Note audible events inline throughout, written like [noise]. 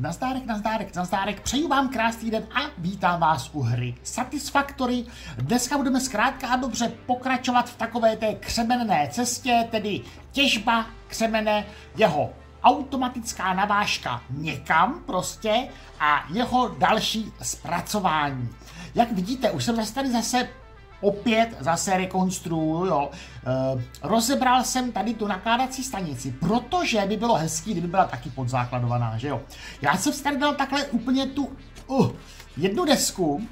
Nazdárek, nazdárek, nazdárek, přeju vám krásný den a vítám vás u hry Satisfactory. Dneska budeme zkrátka a dobře pokračovat v takové té křemenné cestě, tedy těžba křemene, jeho automatická navážka někam prostě a jeho další zpracování. Jak vidíte, už jsem zase tady zase opět zase rekonstruuju, jo. E, rozebral jsem tady tu nakládací stanici, protože by bylo hezký, kdyby byla taky podzákladovaná, že jo. Já jsem si tady dal takhle úplně tu uh, jednu desku,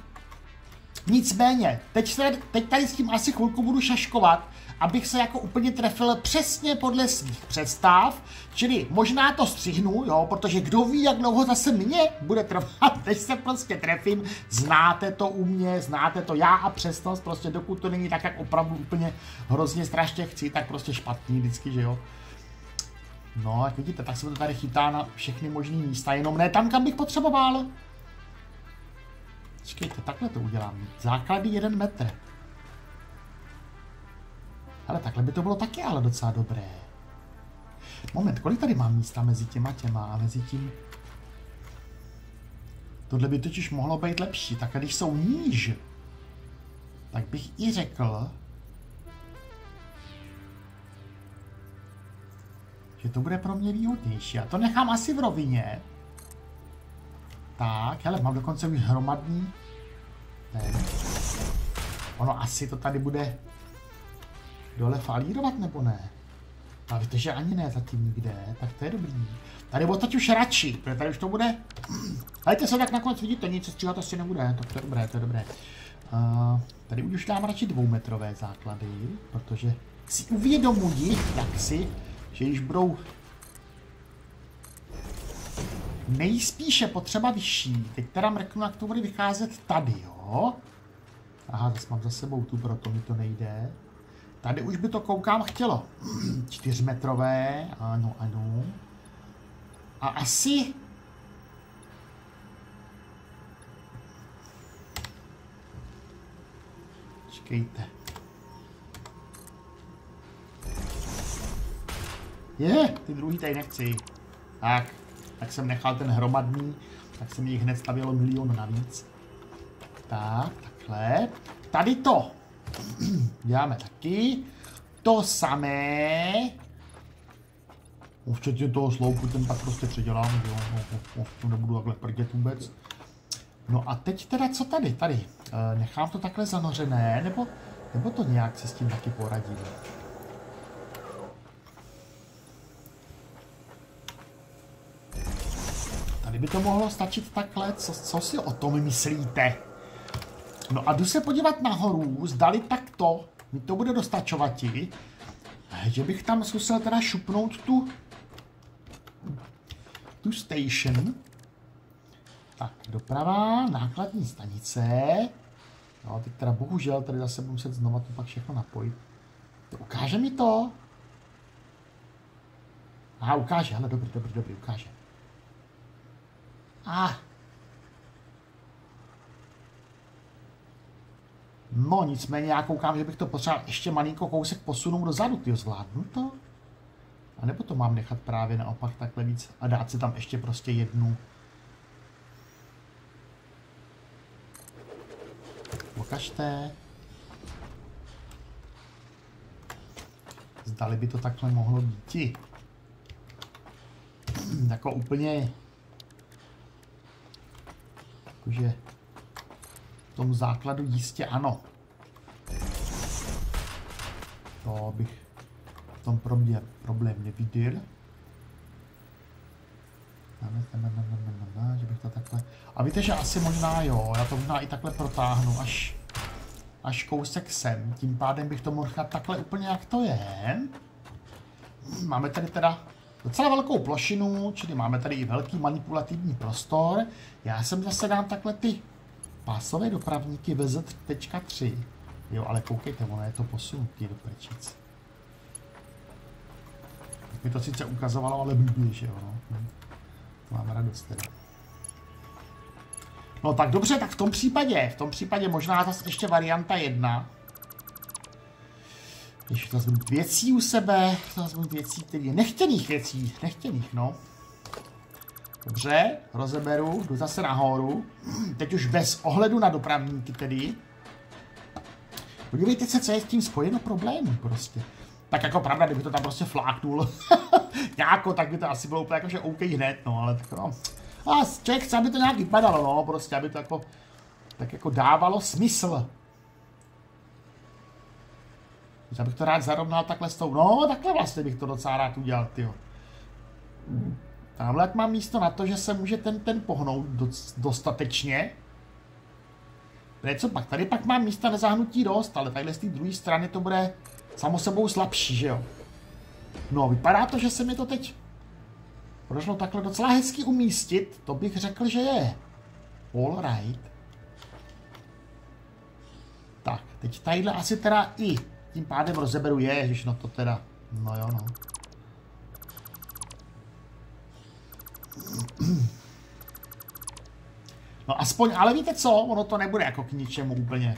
nicméně, teď, se, teď tady s tím asi chvilku budu šaškovat, abych se jako úplně trefil přesně podle svých představ, čili možná to střihnu, jo, protože kdo ví, jak dlouho zase mě bude trvat, [laughs] než se prostě trefím, znáte to u mě, znáte to já a přesto prostě dokud to není tak, jak opravdu úplně hrozně strašně chci, tak prostě špatný vždycky, že jo. No, jak vidíte, tak se to tady chytá na všechny možné místa, jenom ne tam, kam bych potřeboval. Počkejte, takhle to udělám. Základy jeden metr. Ale takhle by to bylo taky ale docela dobré. Moment, kolik tady mám místa mezi těma těma a mezi tím? Tohle by totiž mohlo být lepší. Tak když jsou níž, tak bych i řekl, že to bude pro mě výhodnější. Já to nechám asi v rovině. Tak, hele, mám dokonce už hromadný ten. Ono asi to tady bude dole falírovat nebo ne? A víte, že ani ne zatím nikde, tak to je dobrý. Tady odtaď už radši, protože tady už to bude... Hejte se, tak nakonec vidíte, nic stříhat asi nebude, tak to je dobré, to je dobré. Uh, tady už dám radši dvoumetrové základy, protože si uvědomuji, jak si, že když budou nejspíše potřeba vyšší. Teď teda mrknu, jak to bude vycházet tady, jo? Aha, zase mám za sebou tu, proto mi to nejde. Tady už by to koukám chtělo. [clears throat] Čtyřmetrové, ano, ano. A asi... Čekejte. Je, ty druhý tady nechci. Tak, tak jsem nechal ten hromadný, tak jsem jich hned stavělo milion navíc. Tak, takhle. Tady to [clears throat] Děláme taky. To samé. Včetně toho sloupu, ten pak prostě předělám, jo, no, no, no, nebudu takhle prdět vůbec. No a teď teda co tady? Tady. E, nechám to takhle zanořené, nebo, nebo to nějak se s tím taky poradím? Tady by to mohlo stačit takhle, co, co si o tom myslíte? No a jdu se podívat nahoru, zdali takto mi to bude dostačovati, že bych tam zkusil teda šupnout tu tu station. Tak, doprava, nákladní stanice. No, teď teda bohužel, tady zase budu muset znova to pak všechno napojit. Ukáže mi to? Aha, ukáže, ale dobrý, dobrý, dobrý, ukáže. Ah, No nicméně já koukám, že bych to potřeboval ještě malinko kousek posunout dozadu, ty zvládnu to? A nebo to mám nechat právě naopak takhle víc a dát si tam ještě prostě jednu. Pokažte. Zdali by to takhle mohlo být. jako úplně jakože tomu základu jistě ano. To bych v tom problém, problém neviděl. Že bych to takhle... A víte, že asi možná jo, já to možná i takhle protáhnu až, až kousek sem. Tím pádem bych to mohl nechat takhle úplně jak to je. Máme tady teda docela velkou plošinu, čili máme tady i velký manipulativní prostor. Já jsem zase dám takhle ty Pásové dopravníky VZ.3. Jo, ale koukejte, ono je to posunutý do prčic. Mi to sice ukazovalo, ale blbě, že jo, no. Hm. Mám radost teda. No tak dobře, tak v tom případě, v tom případě možná zase ještě varianta jedna. To vezmu věcí u sebe, to vezmu věcí, které nechtěných věcí, nechtěných, no. Dobře, rozeberu, jdu zase nahoru. Teď už bez ohledu na dopravníky tedy. Podívejte se, co je s tím spojeno problémů prostě. Tak jako pravda, kdyby to tam prostě fláknul [laughs] nějako, tak by to asi bylo úplně jako, že OK hned, no, ale tak no. A člověk chce, aby to nějak vypadalo, no, prostě, aby to jako, tak jako dávalo smysl. Já bych to rád zarovnal takhle s tou, no, takhle vlastně bych to docela rád udělal, tyjo. Tamhle mám místo na to, že se může ten, ten pohnout dostatečně. co pak? Tady pak mám místa nezahnutí dost, ale tadyhle z té druhé strany to bude samo sebou slabší, že jo? No, vypadá to, že se mi to teď podařilo takhle docela hezky umístit, to bych řekl, že je. All right. Tak, teď tadyhle asi teda i tím pádem rozeberu je, ježiš, no to teda, no jo, no. No aspoň, ale víte co, ono to nebude jako k ničemu úplně.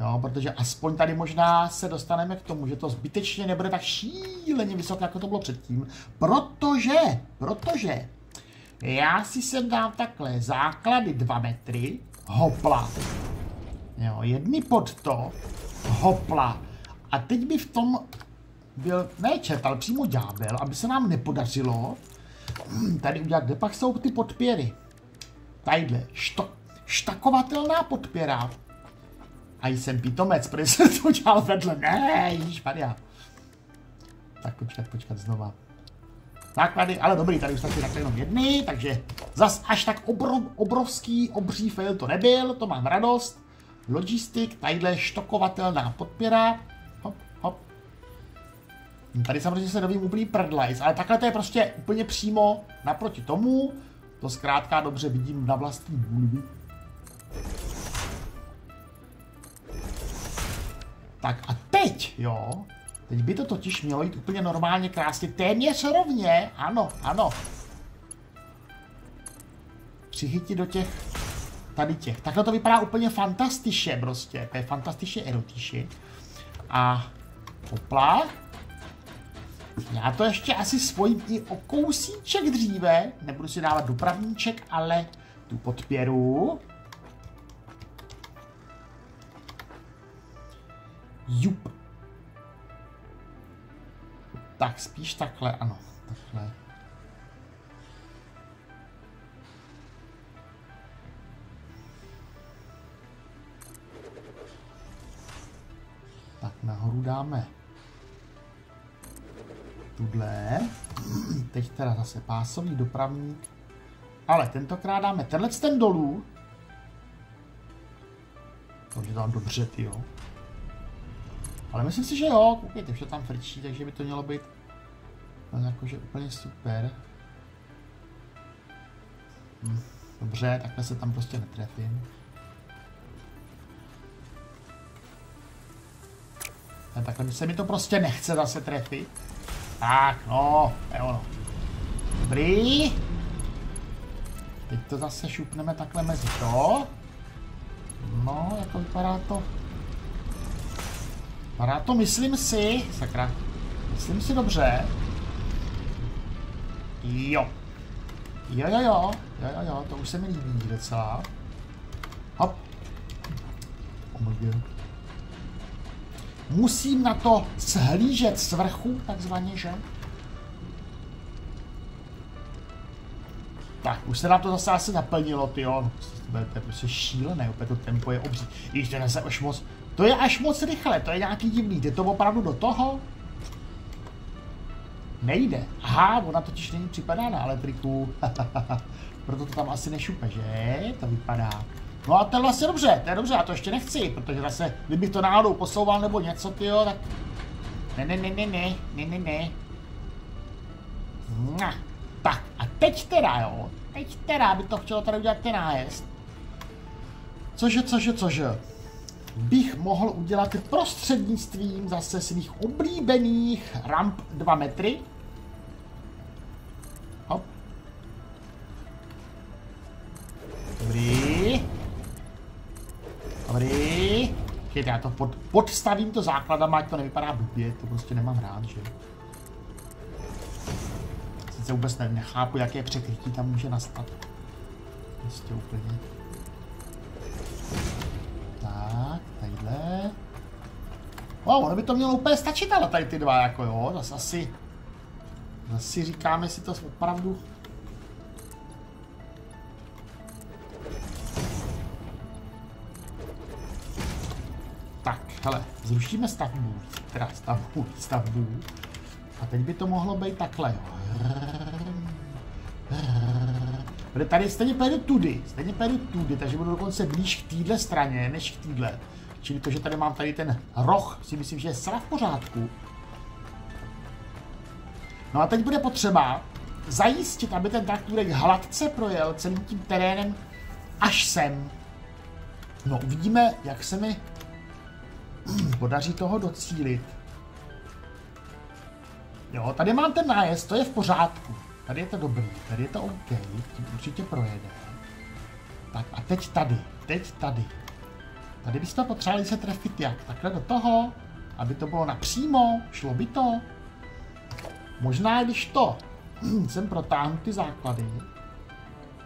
Jo, protože aspoň tady možná se dostaneme k tomu, že to zbytečně nebude tak šíleně vysoké, jako to bylo předtím. Protože, protože já si sem dám takhle základy 2 metry, hopla. Jo, jedny pod to, hopla. A teď by v tom byl, ne čert, ale přímo ďábel, aby se nám nepodařilo tady udělat, kde pak jsou ty podpěry. Tadyhle, što, štakovatelná podpěra. A jsem pitomec, protože jsem to udělal vedle. Ne, Maria. Tak počkat, počkat znova. Náklady, ale dobrý, tady už takhle jenom jedny, takže zas až tak obrov, obrovský, obří fail to nebyl, to mám radost. Logistik, tadyhle štokovatelná podpěra. Tady samozřejmě se dovím úplný prdlajs, ale takhle to je prostě úplně přímo naproti tomu. To zkrátka dobře vidím na vlastní bůlvy. Tak a teď, jo, teď by to totiž mělo jít úplně normálně krásně, téměř rovně, ano, ano. Přichytit do těch, tady těch. Takhle to vypadá úplně fantastiše prostě, to je fantastiše erotiši. A hopla. Já to ještě asi spojím i o kousíček dříve, nebudu si dávat dopravníček, ale tu podpěru. Jup. Tak spíš takhle, ano. Takhle. Tak nahoru dáme tuhle. Teď teda zase pásový dopravník. Ale tentokrát dáme tenhle ten dolů. To je tam dobře, ty jo. Ale myslím si, že jo, koukejte, vše tam frčí, takže by to mělo být no, jakože úplně super. Hm, dobře, takhle se tam prostě netrefím. A takhle se mi to prostě nechce zase trefit. Tak, no, je ono. Dobrý. Teď to zase šupneme takhle mezi to. No, jako vypadá to Vypadá to, myslím si, sakra, myslím si dobře. Jo. Jo, jo, jo, jo, jo, jo, to už se mi líbí docela. Hop. Oh my God. Musím na to shlížet z vrchu, takzvaně, že? Tak, už se nám to zase asi naplnilo, ty jo. To je prostě šílené, opět to tempo je obří. Když to zase už moc to je až moc rychle, to je nějaký divný. Jde to opravdu do toho? Nejde. Aha, ona totiž není připadá na elektriku. [laughs] Proto to tam asi nešupe, že? To vypadá. No a to je vlastně dobře, to je dobře, já to ještě nechci, protože zase, kdybych to náhodou posouval nebo něco, tyjo, tak... Ne, ne, ne, ne, ne, ne, ne, ne. Tak, a teď teda, jo, teď teda by to chtělo tady udělat ten nájezd. Cože, cože, cože bych mohl udělat prostřednictvím zase svých oblíbených ramp 2 metry. Hop. Dobrý. Dobrý. Počkejte, já to pod, podstavím to základama, ať to nevypadá blbě, to prostě nemám rád, že? prostě vůbec ne, nechápu, jaké překrytí tam může nastat. Prostě úplně. Tak, tadyhle. Wow, ono by to mělo úplně stačit, ale tady ty dva, jako jo, zase asi... Zase říkáme si to opravdu hele, zrušíme stavbu, teda stavbu, stavbu. A teď by to mohlo být takhle. Protože tady stejně pojedu tudy, stejně pojedu tudy, takže budu dokonce blíž k téhle straně, než k téhle. Čili to, že tady mám tady ten roh, si myslím, že je zcela v pořádku. No a teď bude potřeba zajistit, aby ten traktůrek hladce projel celým tím terénem až sem. No uvidíme, jak se mi podaří toho docílit. Jo, tady mám ten nájezd, to je v pořádku. Tady je to dobrý, tady je to OK, tím určitě projede. Tak a teď tady, teď tady. Tady bychom potřebovali se trefit jak? Takhle do toho, aby to bylo napřímo, šlo by to. Možná, když to jsem protáhnu ty základy,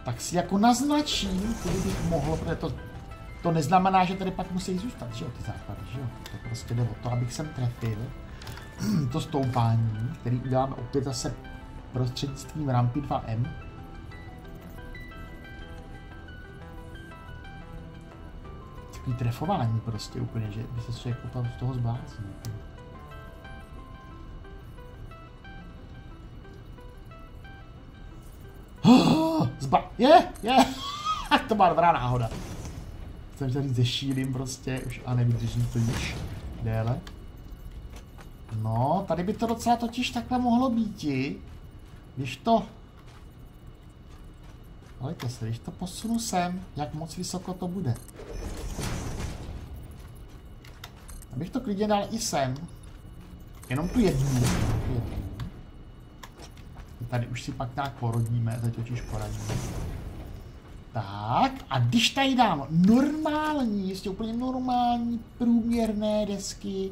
tak si jako naznačím, kudy bych mohl, protože to, to neznamená, že tady pak musí zůstat, že jo, ty základy, že jo. To prostě jde o to, abych sem trefil [clears throat] to stoupání, který uděláme opět zase prostřednictvím rampy 2M. Takový trefování prostě úplně, že by se člověk potom z toho zbláznil. [gasps] Zba... Je, je! [laughs] to byla dobrá náhoda. Jsem chtěl říct, zešílím prostě už a nevydržím to již déle. No, tady by to docela totiž takhle mohlo být. Když to... Hledajte se, když to posunu sem, jak moc vysoko to bude. Abych to klidně dal i sem. Jenom tu jednu. jednu. Tady už si pak nějak porodíme, teď totiž poradíme. Tak, a když tady dám normální, jistě úplně normální průměrné desky,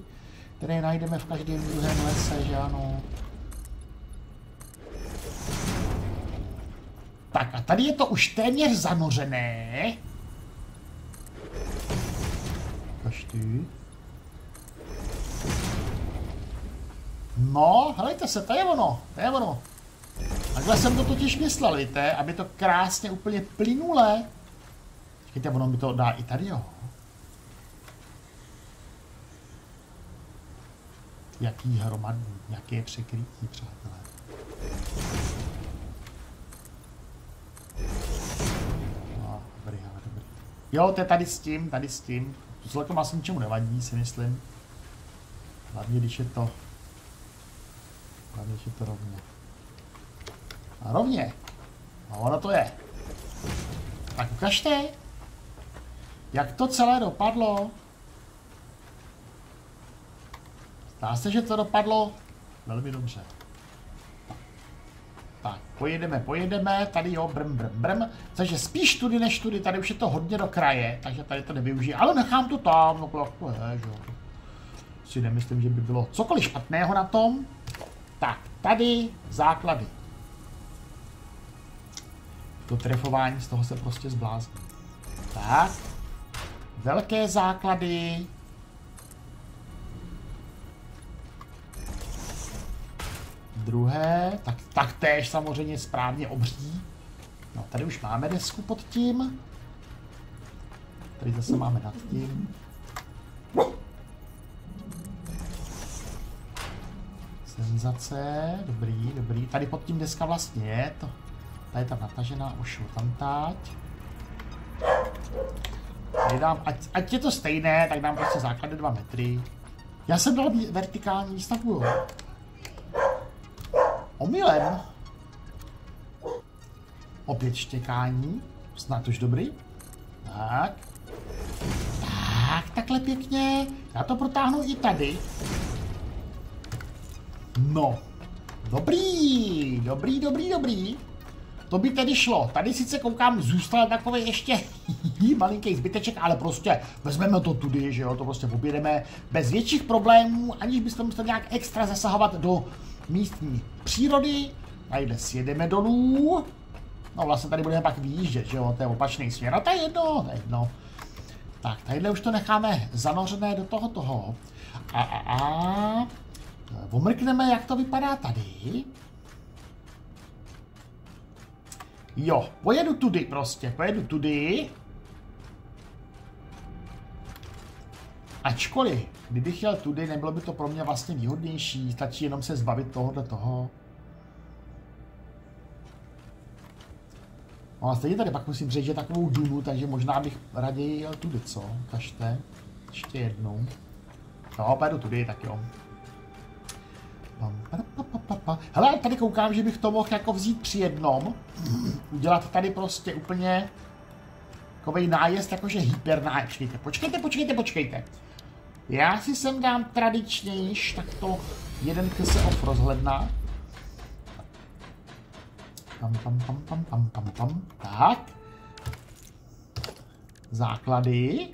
které najdeme v každém druhém lese, že ano. Tak a tady je to už téměř zanořené. Kaž ty. No, helejte se, to je ono, to je ono. Takhle jsem to totiž myslel, víte, aby to krásně úplně plynule. Počkejte, ono mi to dá i tady, jo. jaký hromadný, jaké překrytí, přátelé. No, dobrý, ale dobrý. Jo, to je tady s tím, tady s tím. To celkem asi ničemu nevadí, si myslím. Hlavně, když je to... Hlavně, když je to rovně. A rovně. A ono to je. Tak ukažte, jak to celé dopadlo. Zdá se, že to dopadlo velmi dobře. Tak, pojedeme, pojedeme, tady jo, brm, brm, brm. Takže spíš tudy než tudy, tady už je to hodně do kraje, takže tady to nevyužiju, ale nechám to tam, no jako je, že jo. Si nemyslím, že by bylo cokoliv špatného na tom. Tak, tady základy. To trefování z toho se prostě zblázní. Tak, velké základy, druhé, tak, tak též samozřejmě správně obří. No, tady už máme desku pod tím. Tady zase máme nad tím. Senzace, dobrý, dobrý. Tady pod tím deska vlastně je, to, ta je tam natažená, už tam tať. Tady dám, ať, ať je to stejné, tak dám prostě základy 2 metry. Já jsem dal vertikální výstavbu, omylem. Opět štěkání. Snad už dobrý. Tak. Tak, takhle pěkně. Já to protáhnu i tady. No. Dobrý, dobrý, dobrý, dobrý. To by tedy šlo. Tady sice koukám, zůstal takový ještě [laughs] malinký zbyteček, ale prostě vezmeme to tudy, že jo, to prostě objedeme bez větších problémů, aniž byste museli nějak extra zasahovat do místní přírody. Tadyhle sjedeme dolů. No vlastně tady budeme pak výjíždět, že jo, to je opačný směr, a to je jedno, to je jedno. Tak, tadyhle už to necháme zanořené do toho toho. A, a, a. Omrkneme, jak to vypadá tady. Jo, pojedu tudy prostě, pojedu tudy. Ačkoliv, kdybych jel tudy, nebylo by to pro mě vlastně výhodnější, stačí jenom se zbavit tohohle toho. No a stejně tady pak musím že takovou dunu, takže možná bych raději jel tudy, co? Kažte. Ještě jednou. No, pojedu tudy, tak jo. Hele, tady koukám, že bych to mohl jako vzít při jednom. Udělat tady prostě úplně takový nájezd, jakože hyper nájezd. Počkejte, počkejte, počkejte, počkejte. Já si sem dám tradičnějiš, tak to jeden se off rozhledna. Pam, pam, pam, pam, pam, pam, pam. Tak. Základy.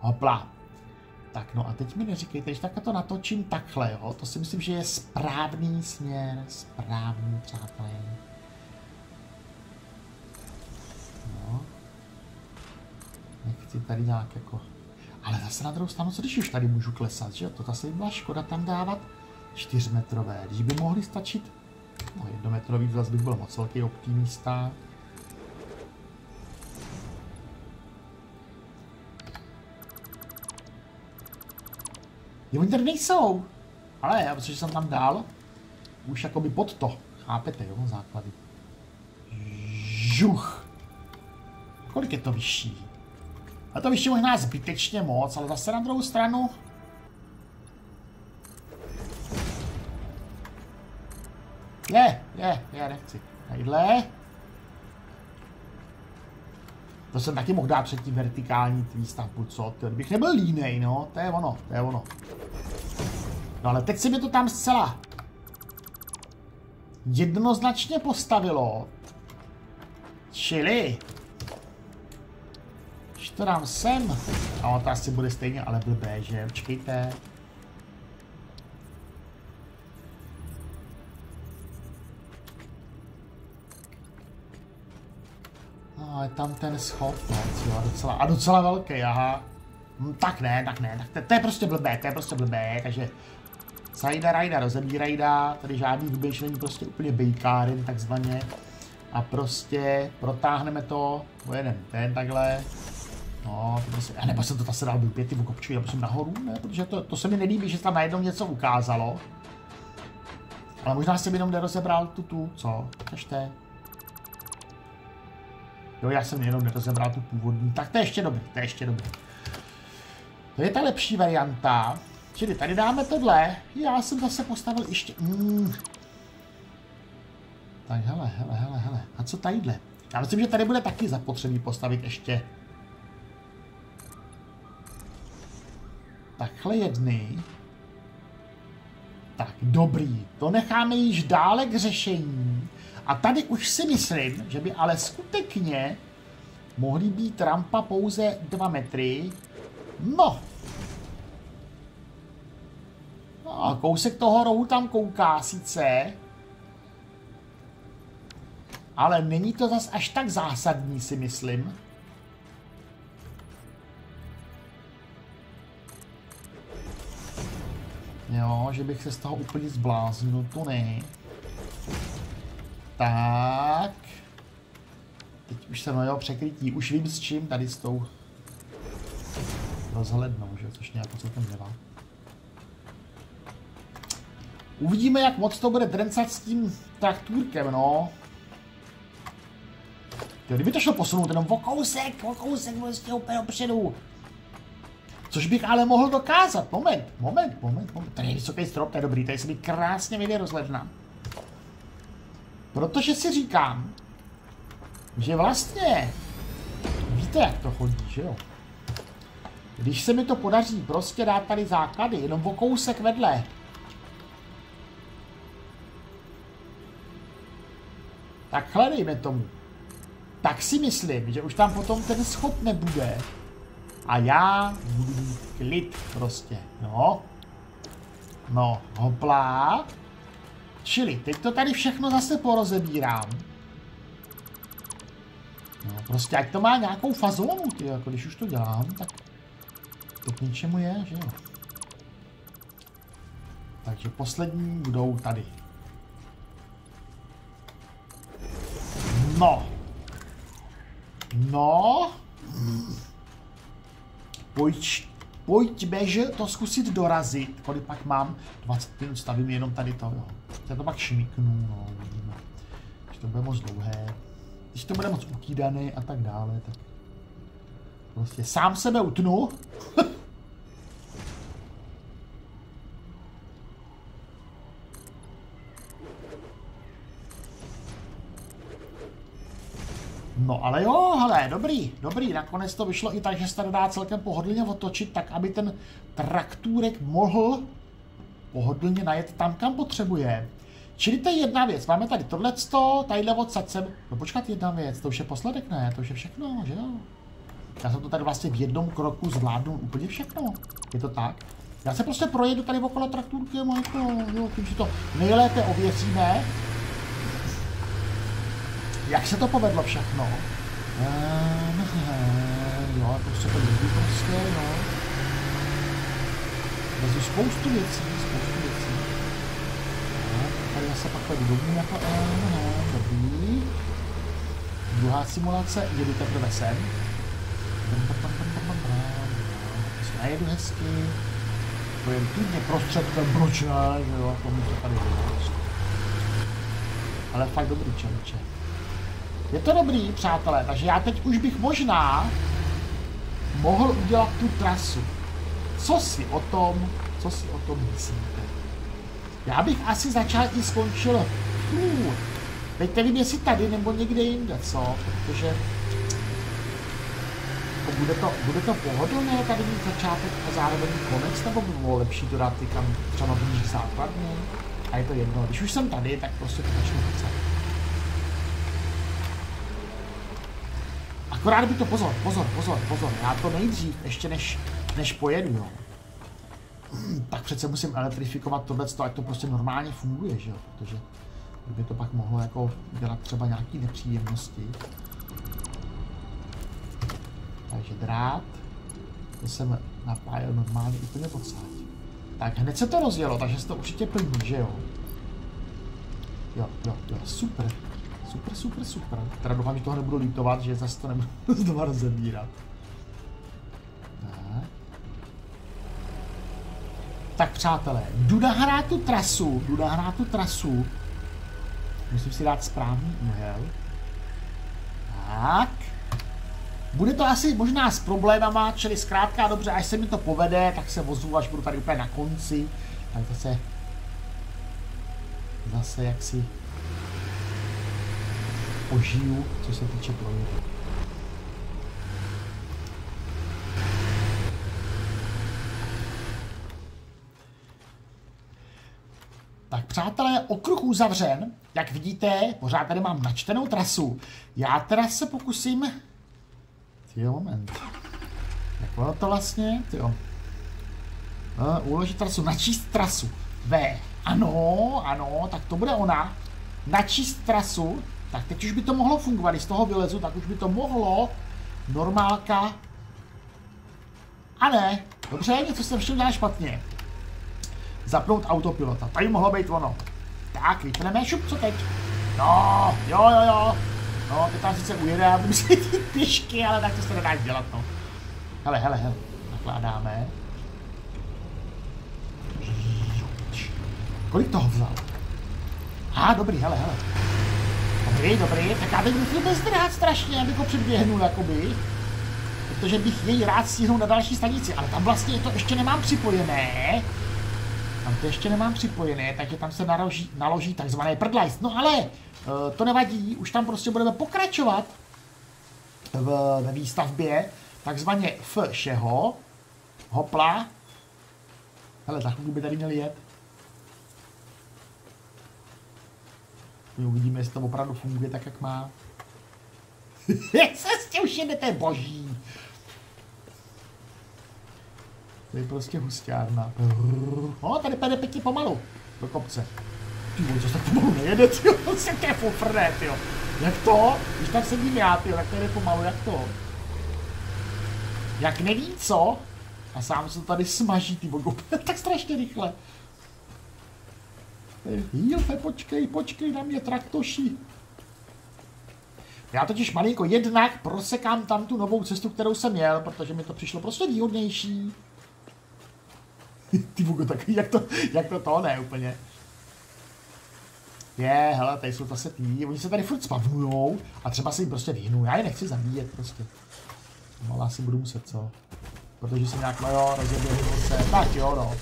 Hopla. Tak no a teď mi neříkejte, že takhle to natočím takhle, jo? To si myslím, že je správný směr, správný, přátelé. No. Nechci tady nějak jako... Ale zase na druhou stranu, co když už tady můžu klesat, že jo? To zase by byla škoda tam dávat čtyřmetrové, když by mohly stačit No, jednometrový vzlaz bych byl moc velký optimista. Jo, oni tady nejsou. Ale já, protože jsem tam dál, už jakoby pod to. Chápete, jo, základy. Žuch. Kolik je to vyšší? A to vyšší možná zbytečně moc, ale zase na druhou stranu Je, je, je, nechci. Tadyhle. To jsem taky mohl dát před tím vertikální výstavbu, co? To bych nebyl línej, no, to je ono, to je ono. No ale teď se mi to tam zcela jednoznačně postavilo. Čili, když to dám sem, no to asi bude stejně ale blbé, že? Počkejte. Ale tam ten schod, no, jo, docela, a docela velký, aha. Hm, tak ne, tak ne, tak to, to je prostě blbé, to je prostě blbé, takže Sajda rajda, rozebírajda, tady žádný vyběšení, prostě úplně bejkáren takzvaně. A prostě protáhneme to, jeden ten takhle. No, to prostě, a nebo jsem to zase dal blbě, ty vokopčuji, já prosím nahoru, ne, protože to, to se mi nelíbí, že se tam najednou něco ukázalo. Ale možná jsem jenom nerozebral tu tu, co? Kažte. Jo, já jsem jenom nerozebral tu původní. Tak to je ještě dobrý, to je ještě dobrý. To je ta lepší varianta. Čili tady dáme tohle. Já jsem zase postavil ještě... Mm. Tak hele, hele, hele, hele. A co tadyhle? Já myslím, že tady bude taky zapotřebí postavit ještě... Takhle jedny. Tak, dobrý. To necháme již dále k řešení. A tady už si myslím, že by ale skutečně mohly být rampa pouze 2 metry. No. no. A kousek toho rohu tam kouká sice. Ale není to zas až tak zásadní, si myslím. Jo, že bych se z toho úplně zbláznil, to ne. Tak. Teď už jsem jeho překrytí. Už vím s čím, tady s tou rozhlednou, že? což nějak celkem nevá. Uvidíme, jak moc to bude drencat s tím traktůrkem, no. Ty, kdyby to šlo posunout jenom o kousek, o kousek, vlastně úplně opředu. Což bych ale mohl dokázat. Moment, moment, moment, moment. Tady je vysoký strop, to je dobrý, tady se mi krásně vyjde rozhledna. Protože si říkám, že vlastně, víte, jak to chodí, že jo? Když se mi to podaří prostě dát tady základy, jenom o kousek vedle, takhle dejme tomu, tak si myslím, že už tam potom ten schod nebude a já budu klid prostě, no. No, hopla. Čili, teď to tady všechno zase porozebírám. No, prostě ať to má nějakou fazonu, ty, jako když už to dělám, tak to k ničemu je, že jo. Takže poslední budou tady. No. No. Pojď, pojďme, že to zkusit dorazit. Kolik pak mám? 20 minut stavím jenom tady to, jo. Já to pak šmiknu, no, uvidíme. Když to bude moc dlouhé. Když to bude moc ukýdaný a tak dále, tak prostě sám sebe utnu. [laughs] No ale jo, hele, dobrý, dobrý, nakonec to vyšlo i tak, že se dá celkem pohodlně otočit, tak aby ten traktůrek mohl pohodlně najet tam, kam potřebuje. Čili to je jedna věc, máme tady tohleto, tadyhle odsad sem, no počkat jedna věc, to už je posledek, ne, to už je všechno, že jo? Já jsem to tady vlastně v jednom kroku zvládnu úplně všechno, je to tak? Já se prostě projedu tady okolo traktůrky, jako, jo, tím si to nejlépe ověříme, jak se to povedlo všechno? Um, jo, prostě to líbí prostě, jo. Vezu spoustu věcí, spoustu věcí. No, tady zase pak tady domů jako M, no, dobrý. Druhá simulace, jedu teprve sem. Najedu hezky. Pojem klidně prostředkem, proč ne, že jo, to může tady říct. Ale fakt dobrý čeliče. Je to dobrý, přátelé, takže já teď už bych možná mohl udělat tu trasu. Co si o tom, co si o tom myslíte? Já bych asi začal i skončil, uh, teď nevím, jestli tady nebo někde jinde, co? Protože jako bude to, bude to pohodlné tady mít začátek a zároveň konec, nebo by bylo lepší to dát kam třeba blíž základně? A je to jedno, když už jsem tady, tak prostě to začnu chcet. Akorát by to pozor, pozor, pozor, pozor, já to nejdřív, ještě než, než pojedu, jo. Tak přece musím elektrifikovat tohle, ať to prostě normálně funguje, že jo, protože by to pak mohlo jako dělat třeba nějaký nepříjemnosti. Takže drát, to jsem napájel normálně úplně odsáď. Tak hned se to rozjelo, takže se to určitě plní, že jo? Jo, jo, jo, super. Super, super, super. Teda doufám, že toho nebudu lítovat, že zase to nebudu [laughs] znovu rozebírat. Tak přátelé, jdu nahrát tu trasu, jdu nahrát tu trasu. Musím si dát správný úhel. Tak. Bude to asi možná s problémama, čili zkrátka dobře, až se mi to povede, tak se vozu, až budu tady úplně na konci. Tak zase, zase jak si ožiju, co se týče projektu. Přátelé, okruh uzavřen. Jak vidíte, pořád tady mám načtenou trasu. Já teda se pokusím... Jo, moment. Jak ono to vlastně? Jo. Uh, uložit trasu, načíst trasu. V. Ano, ano, tak to bude ona. Načíst trasu, tak teď už by to mohlo fungovat, když z toho vylezu, tak už by to mohlo normálka. A ne, dobře, něco jsem ještě udělal špatně. Zapnout autopilota, tady mohlo být ono. Tak, vypneme, šup, co teď? No, jo, jo, jo. No, teď tam sice ujede, já budu si ty pěšky, ale tak to se nedá dělat, no. Hele, hele, hele, nakládáme. Kolik toho vzal? A, ah, dobrý, hele, hele. Dobrý, dobrý, tak já bych musel bezdrát strašně, abych ho předběhnul, jakoby. Protože bych jej rád stihnul na další stanici, ale tam vlastně to ještě nemám připojené. Tam to ještě nemám připojené, takže tam se naloží, naloží takzvané prdlajst. No ale uh, to nevadí, už tam prostě budeme pokračovat v, ve výstavbě, takzvaně v všeho. Hopla. Hele, tak by tady měl jet. My uvidíme, jestli to opravdu funguje tak, jak má. [laughs] Se s tím jedete boží. To je prostě hustárna. No, tady pede pěkně pomalu. Do kopce. Ty vole, se tak pomalu nejede, ty jo, se to je fofrné, ty jo. Jak to? Když tam sedím já, ty jo, tak to jde pomalu, jak to? Jak neví co? A sám se to tady smaží, ty vogo, tak strašně rychle. Jílfe, počkej, počkej na mě, traktoši. Já totiž malinko jednak prosekám tam tu novou cestu, kterou jsem měl, protože mi to přišlo prostě výhodnější. [laughs] Ty vogo, tak jak to, jak to to ne úplně. Je, hele, tady jsou zase tí, oni se tady furt spavnujou a třeba se jim prostě vyhnu, já je nechci zabíjet prostě. No, ale asi budu muset, co? Protože jsem nějak, no jo, rozeběhl se, tak jo, no.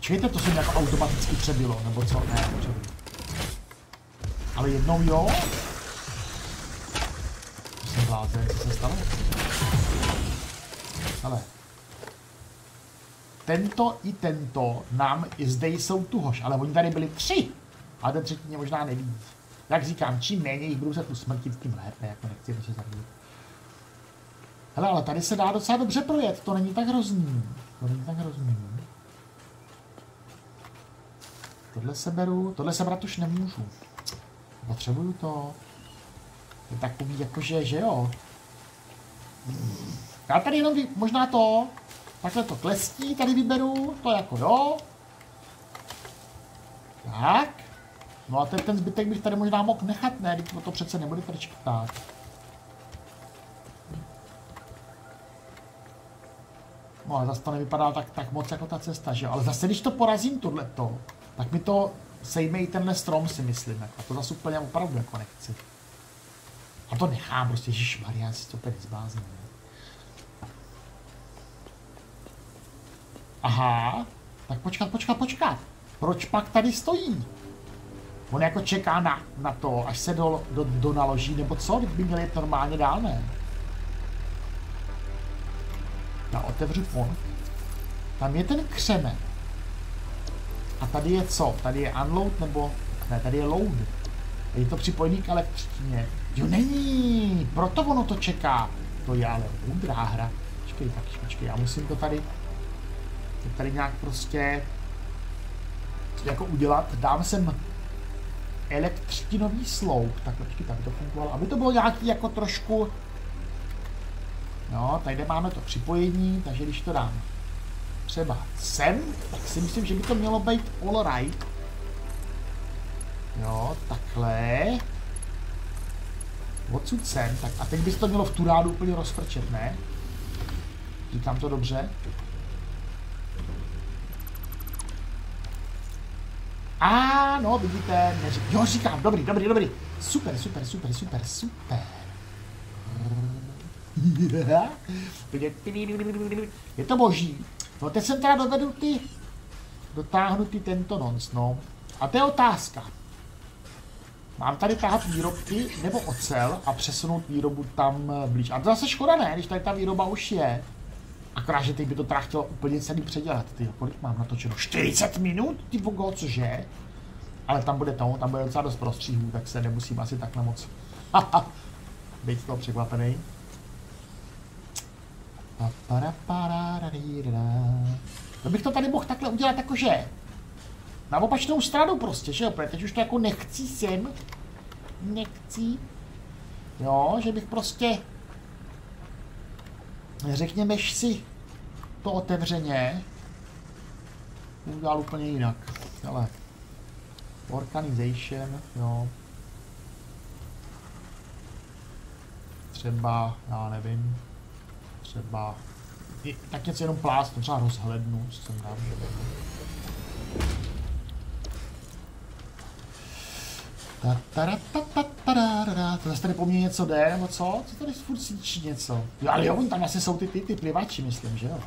Čekejte, to se mi jako automaticky přebylo, nebo co? Ne, přebylo. Ale jednou jo? To jsem blázen, co se stalo? Ale. Tento i tento nám i zde jsou tu hoš, ale oni tady byli tři. A ten třetí mě možná neví. Jak říkám, čím méně jich budu se tu smrtit, tím lépe, jako nechci se zabít. Hele, ale tady se dá docela dobře projet, to není tak hrozný. To není tak hrozný. Tohle se beru, tohle sebrat už nemůžu. Potřebuju to. Je takový jakože, že jo. Já tady jenom možná to, takhle to klestí tady vyberu, to jako jo. Tak. No a ten, ten zbytek bych tady možná mohl nechat, ne, když to přece nebude tak. No ale zase to nevypadá tak, tak moc jako ta cesta, že jo. Ale zase, když to porazím tohleto, tak mi to sejme i tenhle strom, si myslím. Jako. To zase úplně opravdu jako nechci. A to nechám prostě, Maria, si to tady zbázím. Aha, tak počkat, počkat, počkat. Proč pak tady stojí? On jako čeká na, na to, až se do, do, do naloží, nebo co? By měl jít normálně dál, ne? Já otevřu fond. Tam je ten křemen. A tady je co? Tady je unload nebo... Ne, tady je load. Je to připojený k elektřině. Jo, není! Proto ono to čeká. To je ale moudrá hra. Počkej, tak počkej, já musím to tady... To tady nějak prostě... Jako udělat. Dám sem elektřinový sloup. Tak počkej, tak to fungovalo. Aby to bylo nějaký jako trošku... No, tady máme to připojení, takže když to dám třeba sem, tak si myslím, že by to mělo být all right. Jo, takhle. Odsud sem, tak a teď bys to mělo v tu rádu úplně rozprčet, ne? Říkám to dobře? A no, vidíte, neří... jo, říkám, dobrý, dobrý, dobrý. Super, super, super, super, super. Je to boží. No teď jsem teda dovedl ty, dotáhnu ty tento nons, no. A to je otázka. Mám tady tahat výrobky nebo ocel a přesunout výrobu tam eh, blíž. A to zase škoda ne, když tady ta výroba už je. Akorát, že teď by to teda chtělo úplně celý předělat. Ty, kolik mám natočeno? 40 minut? Ty vogo, cože? Ale tam bude to, tam bude docela dost prostříhů, tak se nemusím asi takhle moc. [laughs] Být toho překvapený. To bych to tady mohl takhle udělat jakože na opačnou stranu prostě, že jo, protože už to jako nechci sem, nechci, jo, že bych prostě, řekněme si to otevřeně, udělal úplně jinak, ale organization, jo, třeba, já nevím, třeba tak něco jenom plástnu, třeba rozhlednu, co jsem dám. To zase tady po mně něco jde, nebo co? Co tady furt síčí něco? Jo, ale jo, tam asi jsou ty, ty, ty plivači, myslím, že jo?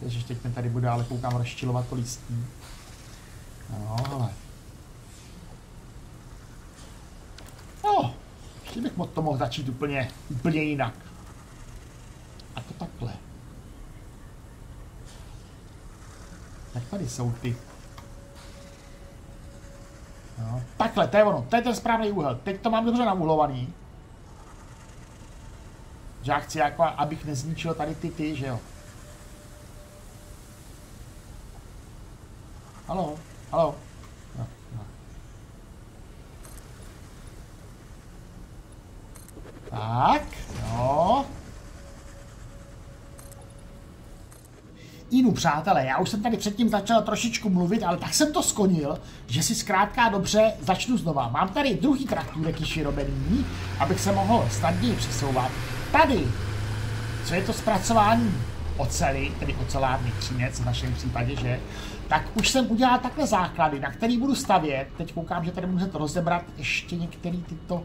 Takže teď mi tady bude, ale koukám rozčilovat to listí. No, ale. No, ještě bych to mohl začít úplně, úplně jinak. A to takhle. Tak tady jsou ty. Takhle, to je ono, to je ten správný úhel. Teď to mám dobře namuhlovaný. Že já chci jako, abych nezničil tady ty ty, že jo. halo, halo. No, no. Tak, no. Inu, přátelé, já už jsem tady předtím začal trošičku mluvit, ale tak jsem to skonil, že si zkrátka dobře začnu znova. Mám tady druhý traktůrek již vyrobený, abych se mohl snadněji přesouvat. Tady, co je to zpracování ocely, tedy ocelárny Třínec v našem případě, že, tak už jsem udělal takhle základy, na který budu stavět. Teď koukám, že tady můžete rozebrat ještě některé tyto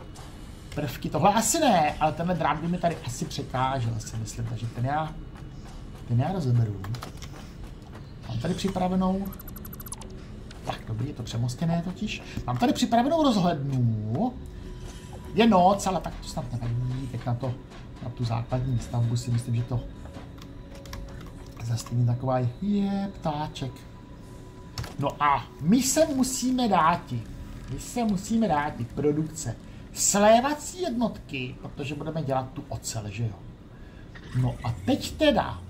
prvky. Tohle asi ne, ale tenhle drát by mi tady asi překážel, si myslím, takže ten já, ten já rozeberu. Tady připravenou tak, dobrý, je to přemostěné totiž. Mám tady připravenou rozhlednu. Je noc, ale tak to snad nevadí. Teď na to, na tu základní stavbu si myslím, že to zase taková je ptáček. No a my se musíme dáti, my se musíme dáti produkce slévací jednotky, protože budeme dělat tu ocel, že jo. No a teď teda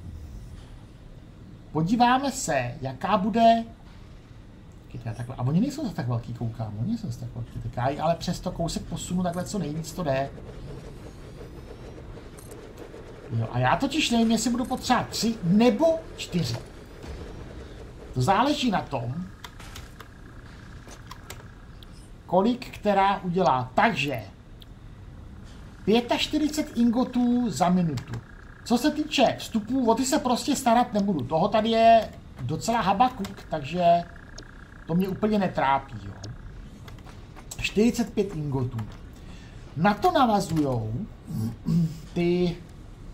podíváme se, jaká bude takhle. A oni nejsou za tak velký, koukám, oni nejsou za tak velký, tak já ale přesto kousek posunu takhle, co nejvíc to jde. Jo, a já totiž nevím, jestli budu potřebovat tři nebo čtyři. To záleží na tom, kolik která udělá. Takže 45 ingotů za minutu. Co se týče vstupů, o ty se prostě starat nebudu. Toho tady je docela habakuk, takže to mě úplně netrápí. Jo. 45 ingotů. Na to navazují ty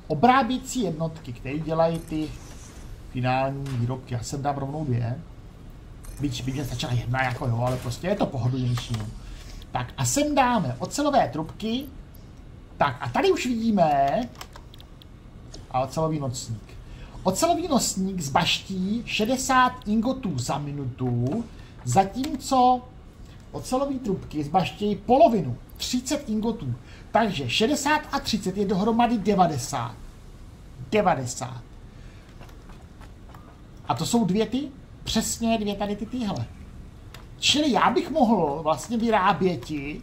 obráběcí jednotky, které dělají ty finální výrobky. Já jsem dám rovnou dvě. Byť by mě stačila jedna, jako jo, ale prostě je to pohodlnější. No. Tak a sem dáme ocelové trubky. Tak a tady už vidíme a ocelový nocník. Ocelový nosník zbaští 60 ingotů za minutu, zatímco ocelové trubky zbaštějí polovinu, 30 ingotů. Takže 60 a 30 je dohromady 90. 90. A to jsou dvě ty, přesně dvě tady ty tyhle. Čili já bych mohl vlastně vyrábět eh,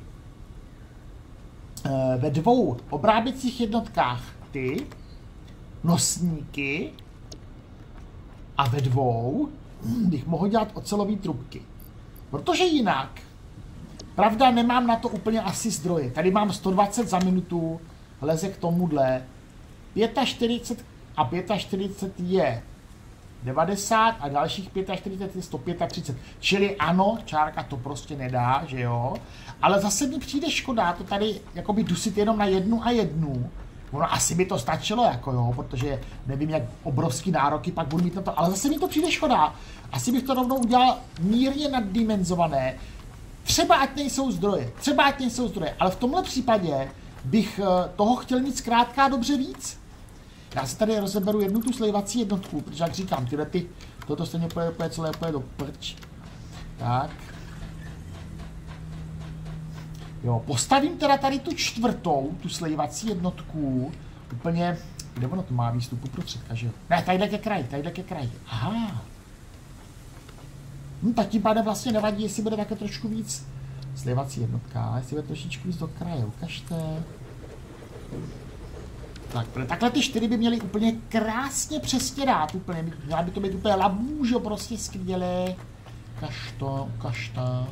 ve dvou obráběcích jednotkách ty nosníky a ve dvou bych mohl dělat ocelové trubky. Protože jinak, pravda, nemám na to úplně asi zdroje. Tady mám 120 za minutu, leze k tomuhle. 45 a 45 je 90 a dalších 45 je 135. Čili ano, čárka to prostě nedá, že jo. Ale zase mi přijde škoda to tady jakoby dusit jenom na jednu a jednu. Ono asi by to stačilo, jako jo, protože nevím, jak obrovský nároky pak budu mít na to, ale zase mi to přijde škoda. Asi bych to rovnou udělal mírně naddimenzované. Třeba ať nejsou zdroje, třeba ať nejsou zdroje, ale v tomhle případě bych eh, toho chtěl mít zkrátka dobře víc. Já si tady rozeberu jednu tu slivací jednotku, protože jak říkám, tyhle ty, toto stejně poje, poje celé poje do prč. Tak. Jo, postavím teda tady tu čtvrtou, tu slivací jednotku, úplně, kde ono to má výstupu prostředka, že jo? Ne, tadyhle ke kraji, tadyhle ke kraji. Aha. Hm, tak tím pádem vlastně nevadí, jestli bude také trošku víc slivací jednotka, jestli bude trošičku víc do kraje, ukažte. Tak, takhle ty čtyři by měly úplně krásně přesně dát, úplně, měla by to být úplně labůžo, prostě skvělé. Ukaž to, ukaž to.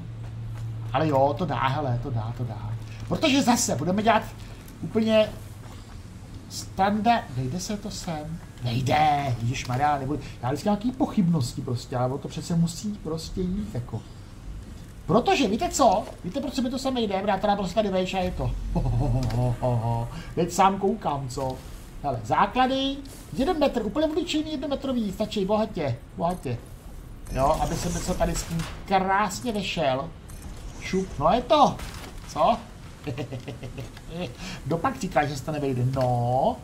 Ale jo, to dá, hele, to dá, to dá. Protože zase budeme dělat úplně standard, nejde se to sem, nejde, Ježíš Maria, nebo já vždycky nějaký pochybnosti prostě, ale to přece musí prostě jít, jako. Protože, víte co? Víte, proč mi to sem nejde? Já teda prostě tady vejš a je to. Teď sám koukám, co? Hele, základy, jeden metr, úplně obyčejný jednometrový, stačí, bohatě, bohatě. Jo, aby se se tady s tím krásně vešel. Šup, no je to. Co? [laughs] Dopak říká, že se to nevejde. No,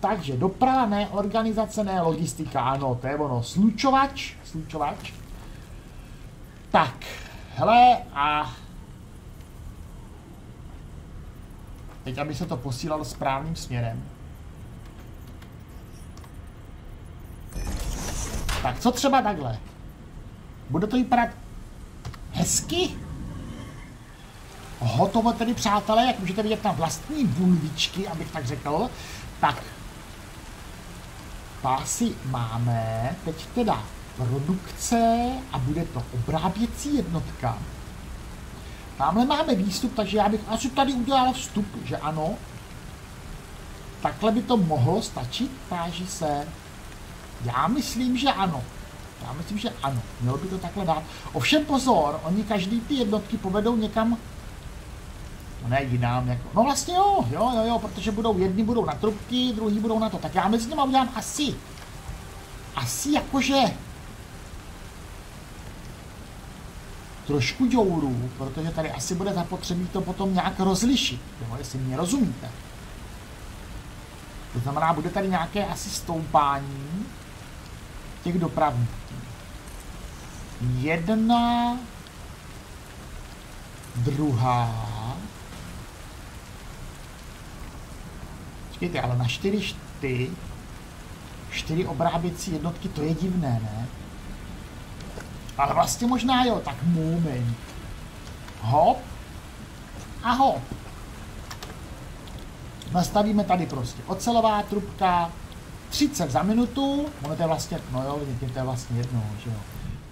takže doprava ne, organizace ne, logistika, ano, to je ono. Slučovač, slučovač. Tak, hele a... Teď, aby se to posílalo správným směrem. Tak co třeba takhle? Bude to vypadat hezky. Hotovo tedy, přátelé, jak můžete vidět na vlastní bulvičky, abych tak řekl. Tak, pásy máme, teď teda produkce a bude to obráběcí jednotka. Tamhle máme výstup, takže já bych asi tady udělal vstup, že ano. Takhle by to mohlo stačit, táží se. Já myslím, že ano. Já myslím, že ano. Mělo by to takhle dát. Ovšem pozor, oni každý ty jednotky povedou někam ne jinám, jako, no vlastně jo, jo, jo, jo, protože budou, jedni budou na trubky, druhý budou na to, tak já mezi nimi udělám asi, asi jakože trošku džourů, protože tady asi bude zapotřebí to potom nějak rozlišit, jo, jestli mě rozumíte. To znamená, bude tady nějaké asi stoupání těch dopravníků. Jedna, druhá, Počkejte, ale na čtyři šty, čtyři obráběcí jednotky, to je divné, ne? Ale vlastně možná jo, tak moment. Hop. A hop. Nastavíme tady prostě ocelová trubka, 30 za minutu, ono to je vlastně, no jo, vidíte, to je vlastně jedno, že jo.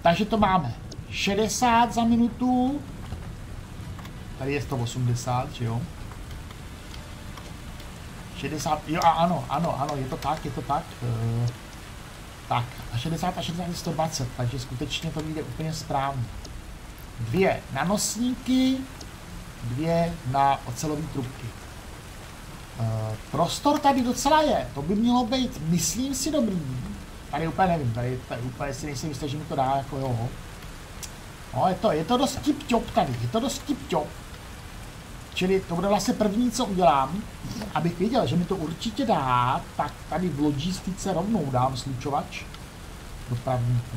Takže to máme 60 za minutu, tady je 180, že jo. 60, jo a ano, ano, ano, je to tak, je to tak. Uh, tak, a 60 a 60 je 120, takže skutečně to vyjde úplně správně. Dvě na nosníky, dvě na ocelové trubky. Uh, prostor tady docela je, to by mělo být, myslím si, dobrý. Tady úplně nevím, tady, tady úplně si nejsem jistý, že mi to dá jako jo. No, je to, je to dost tip tady, je to dost tip Čili to bude vlastně první, co udělám, abych věděl, že mi to určitě dá, tak tady v logistice rovnou dám slučovač dopravníků.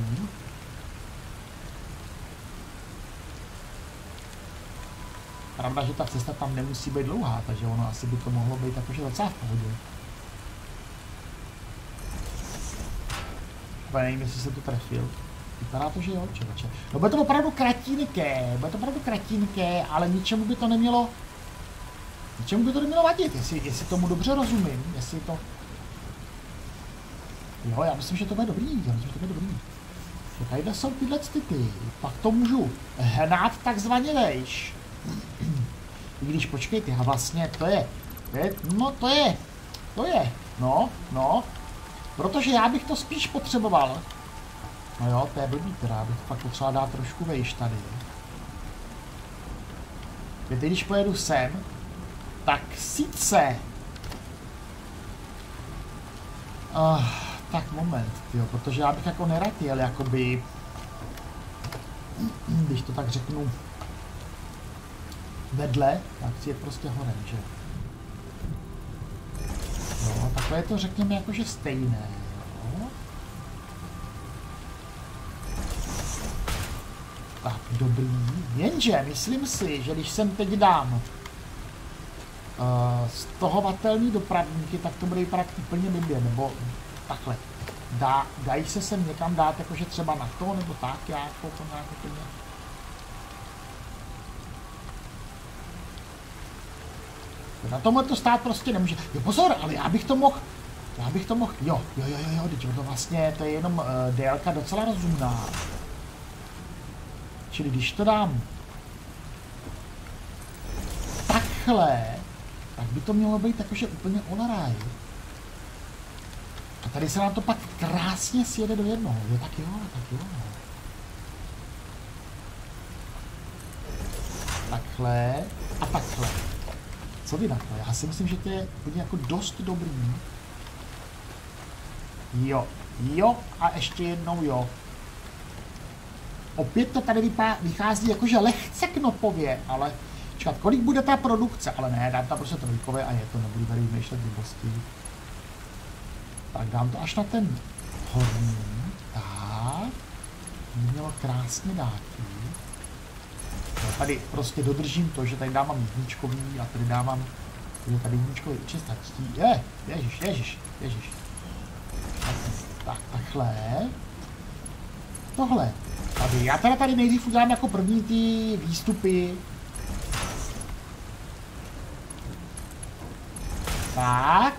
Pravda, že ta cesta tam nemusí být dlouhá, takže ono asi by to mohlo být jakože docela v pohodě. Ale nevím, jestli se to trefil. Vypadá to, že jo, člověče. No bude to opravdu kratínké, bude to opravdu kratínké, ale ničemu by to nemělo Čemu by to nemělo vadit, jestli, jestli tomu dobře rozumím, jestli to... Jo, já myslím, že to bude dobrý, já myslím, že to bude dobrý. Tadyhle jsou tyhle ty, pak to můžu hnát takzvaně vejš. [clears throat] I když počkejte, a vlastně to je, to je, no to je, to je, no, no, protože já bych to spíš potřeboval. No jo, to je blbý teda, bych fakt potřeboval dát trošku vejš tady. Víte, když pojedu sem, tak sice. Uh, tak moment, jo, protože já bych jako nerad jel, jakoby, když to tak řeknu, vedle, tak si je prostě horem, že? No, takhle je to řekněme jakože stejné? Tak, dobrý, jenže myslím si, že když sem teď dám uh, stohovatelný dopravníky, tak to bude vypadat úplně blbě, nebo takhle. Dá, dají se sem někam dát, jakože třeba na to, nebo tak, já jako to nějak úplně... Na tomhle to stát prostě nemůže. Jo, pozor, ale já bych to mohl, já bych to mohl, jo, jo, jo, jo, jo, teď to vlastně, to je jenom uh, délka docela rozumná. Čili když to dám takhle, tak by to mělo být jakože úplně on A tady se nám to pak krásně sjede do jednoho. Jo, tak jo, tak jo. Takhle a takhle. Co vy na to? Já si myslím, že to je jako dost dobrý. Jo, jo a ještě jednou jo. Opět to tady vychází jakože lehce knopově, ale Čekat, kolik bude ta produkce, ale ne, dám tam prostě trojkové a je to, nebudu tady vymýšlet blbosti. Tak dám to až na ten horní, tak, by mělo krásně dáky. No, tady prostě dodržím to, že tady dávám jedničkový a tady dávám, že tady jedničkový stačí. Je, ježiš, ježiš, ježiš. Tak, tak, takhle. Tohle Tady. Já teda tady nejdřív udělám jako první ty výstupy. Tak.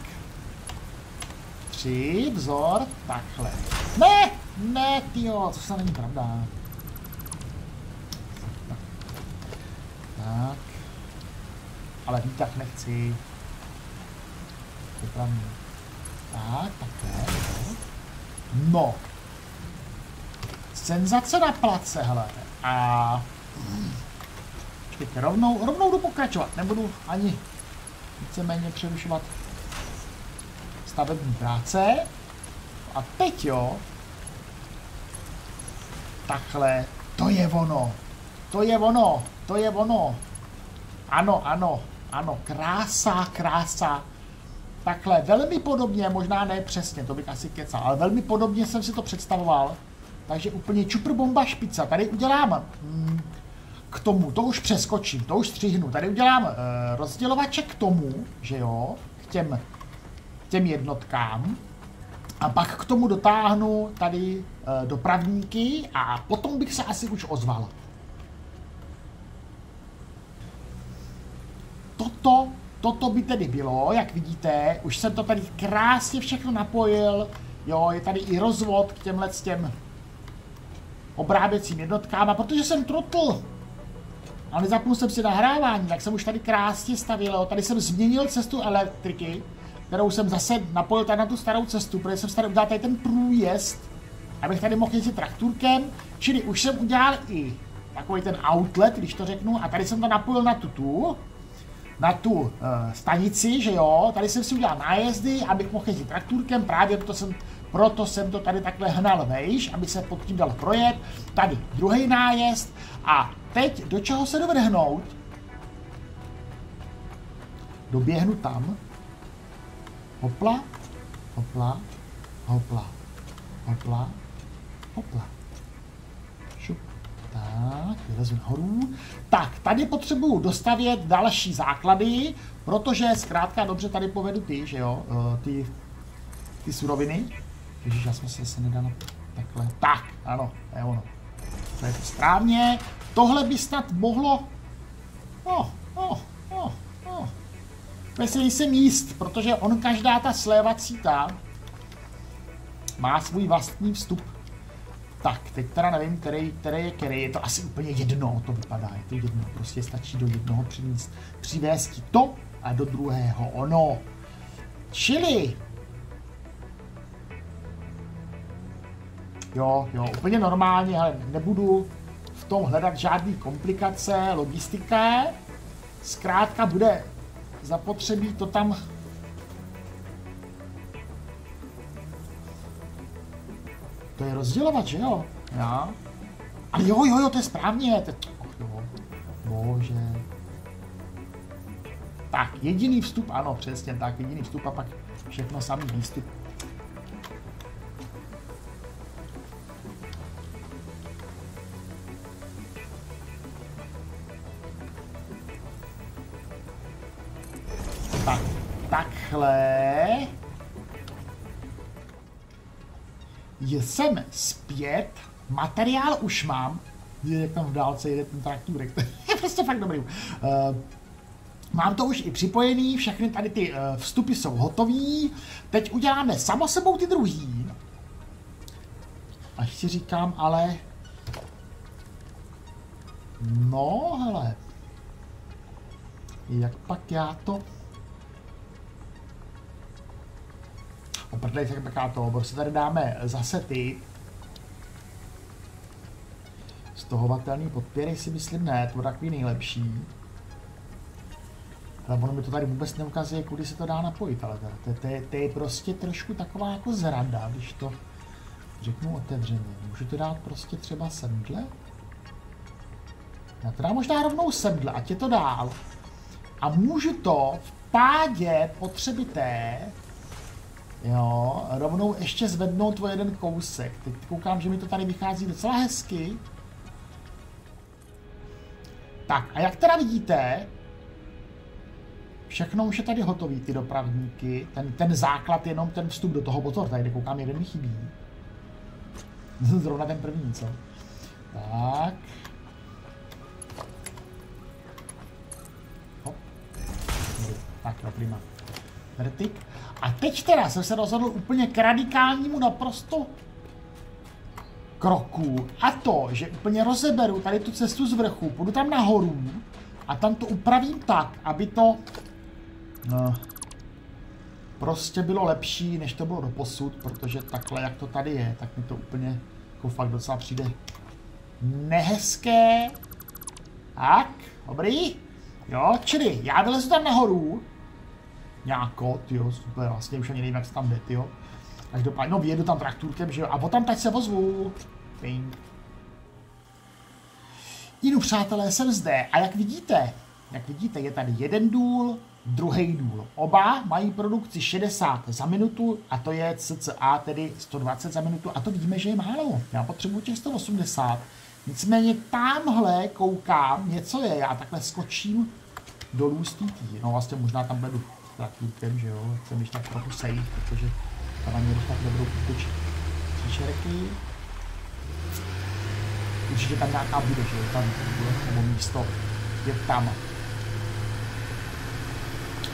Tři, vzor, takhle. Ne, ne, tyjo, to se není pravda. Tak. Ale výtah nechci. Vypravný. Tak, takhle. No. Senzace na place, hele. A... Počkejte, rovnou, rovnou jdu pokračovat. Nebudu ani víceméně přerušovat stavební práce. A teď jo, takhle, to je ono, to je ono, to je ono. Ano, ano, ano, krása, krása. Takhle, velmi podobně, možná ne přesně, to bych asi kecal, ale velmi podobně jsem si to představoval. Takže úplně čupr bomba špica. Tady udělám hmm, k tomu, to už přeskočím, to už střihnu. Tady udělám uh, rozdělovače k tomu, že jo, k těm, těm jednotkám. A pak k tomu dotáhnu tady uh, dopravníky a potom bych se asi už ozval. Toto, toto by tedy bylo, jak vidíte, už jsem to tady krásně všechno napojil, jo, je tady i rozvod k těmhle těm obráběcím jednotkám a protože jsem trotl, a nezapnul jsem si nahrávání, tak jsem už tady krásně stavil, tady jsem změnil cestu elektriky, kterou jsem zase napojil tady na tu starou cestu, protože jsem tady udělal tady ten průjezd, abych tady mohl jezdit trakturkem, čili už jsem udělal i takový ten outlet, když to řeknu, a tady jsem to napojil na tu tu, na tu uh, stanici, že jo, tady jsem si udělal nájezdy, abych mohl jezdit trakturkem, právě proto jsem, proto jsem to tady takhle hnal vejš, aby se pod tím dal projet, tady druhý nájezd a teď do čeho se dovrhnout? Doběhnu tam, hopla, hopla, hopla, hopla, hopla. Šup. Tak, vylezu nahoru. Tak, tady potřebuju dostavět další základy, protože zkrátka dobře tady povedu ty, že jo, eh, ty, ty suroviny. Ježíš, já jsme se zase nedal takhle. Tak, ano, to je ono. To je to správně. Tohle by snad mohlo... No, no, no, no. Já si nejsem jíst, protože on každá ta slévací ta má svůj vlastní vstup tak, teď teda nevím, který, který je který, je to asi úplně jedno, to vypadá, je to jedno, prostě stačí do jednoho přivést to a do druhého ono. Čili, jo, jo, úplně normálně, ale nebudu v tom hledat žádný komplikace, logistika, zkrátka bude zapotřebí to tam To je rozdělovat, že jo? Já. Ale jo, jo, jo, to je správně. To... Oh, jo. Bože. Tak, jediný vstup, ano, přesně tak, jediný vstup a pak všechno samý výstup. Takhle. jsem zpět, materiál už mám, jak tam v dálce jede ten traktůrek, to [laughs] je prostě fakt dobrý. Uh, Mám to už i připojený, všechny tady ty uh, vstupy jsou hotový. Teď uděláme samo sebou ty druhý. Až si říkám, ale... No, hele. Jak pak já to... Oprdlej se taká to, prostě tady dáme zase ty stohovatelný podpěry si myslím ne, to takový nejlepší. Ale ono mi to tady vůbec neukazuje, kudy se to dá napojit, ale to, to, to, to je prostě trošku taková jako zrada, když to řeknu otevřeně. Můžu to dát prostě třeba semdle? Já to dám možná rovnou semdle, ať je to dál. A můžu to v pádě potřebité Jo, rovnou ještě zvednout o jeden kousek. Teď koukám, že mi to tady vychází docela hezky. Tak, a jak teda vidíte, všechno už je tady hotový, ty dopravníky. Ten, ten základ, jenom ten vstup do toho pozor, tady koukám, jeden mi chybí. [laughs] Zrovna ten první, co? Tak. Hop. Tak, jo, prima. Vertik. A teď teda jsem se rozhodl úplně k radikálnímu naprosto kroku. A to, že úplně rozeberu tady tu cestu z vrchu, půjdu tam nahoru a tam to upravím tak, aby to no, prostě bylo lepší, než to bylo do posud, protože takhle, jak to tady je, tak mi to úplně jako fakt docela přijde nehezké. Tak, dobrý. Jo, čili já vylezu tam nahoru. Nějako, tyjo, super, vlastně už ani nevím, jak se tam jde, tyjo. Každopádně, no vyjedu tam traktůrkem, že jo, a potom teď se vozvu. Ping. Jinu, přátelé, jsem zde a jak vidíte, jak vidíte, je tady jeden důl, druhý důl. Oba mají produkci 60 za minutu a to je cca tedy 120 za minutu a to víme, že je málo. Já potřebuji těch 180. Nicméně tamhle koukám, něco je, já takhle skočím dolů z. No vlastně možná tam budu traktorem, že jo, jsem když tak trochu safe, protože tam ani tak nebudou útočit příčerky. Určitě tam nějaká bude, že jo, tam bude, nebo místo je tam.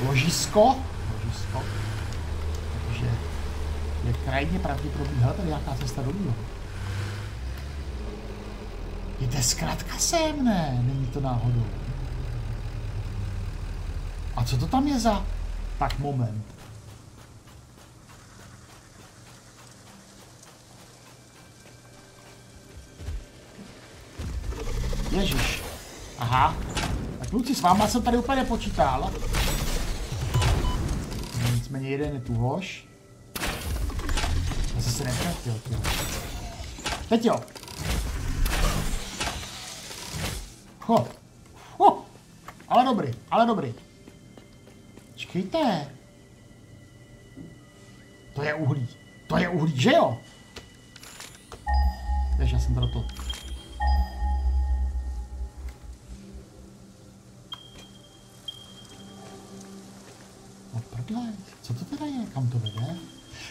Ložisko, ložisko, takže je krajně pravděpodobný, hele, tady nějaká cesta dolů. Jde zkrátka sem, ne, není to náhodou. A co to tam je za... Tak moment. Ježíš. Aha. Tak kluci, s váma jsem tady úplně počítal. Nicméně jeden je tu hoš. Já jsem se netratil, jo. Teď jo. Ho. Ho. Ale dobrý, ale dobrý. Čekejte. To je uhlí. To je uhlí, že jo? Takže já jsem to to. No prdle, co to teda je? Kam to vede?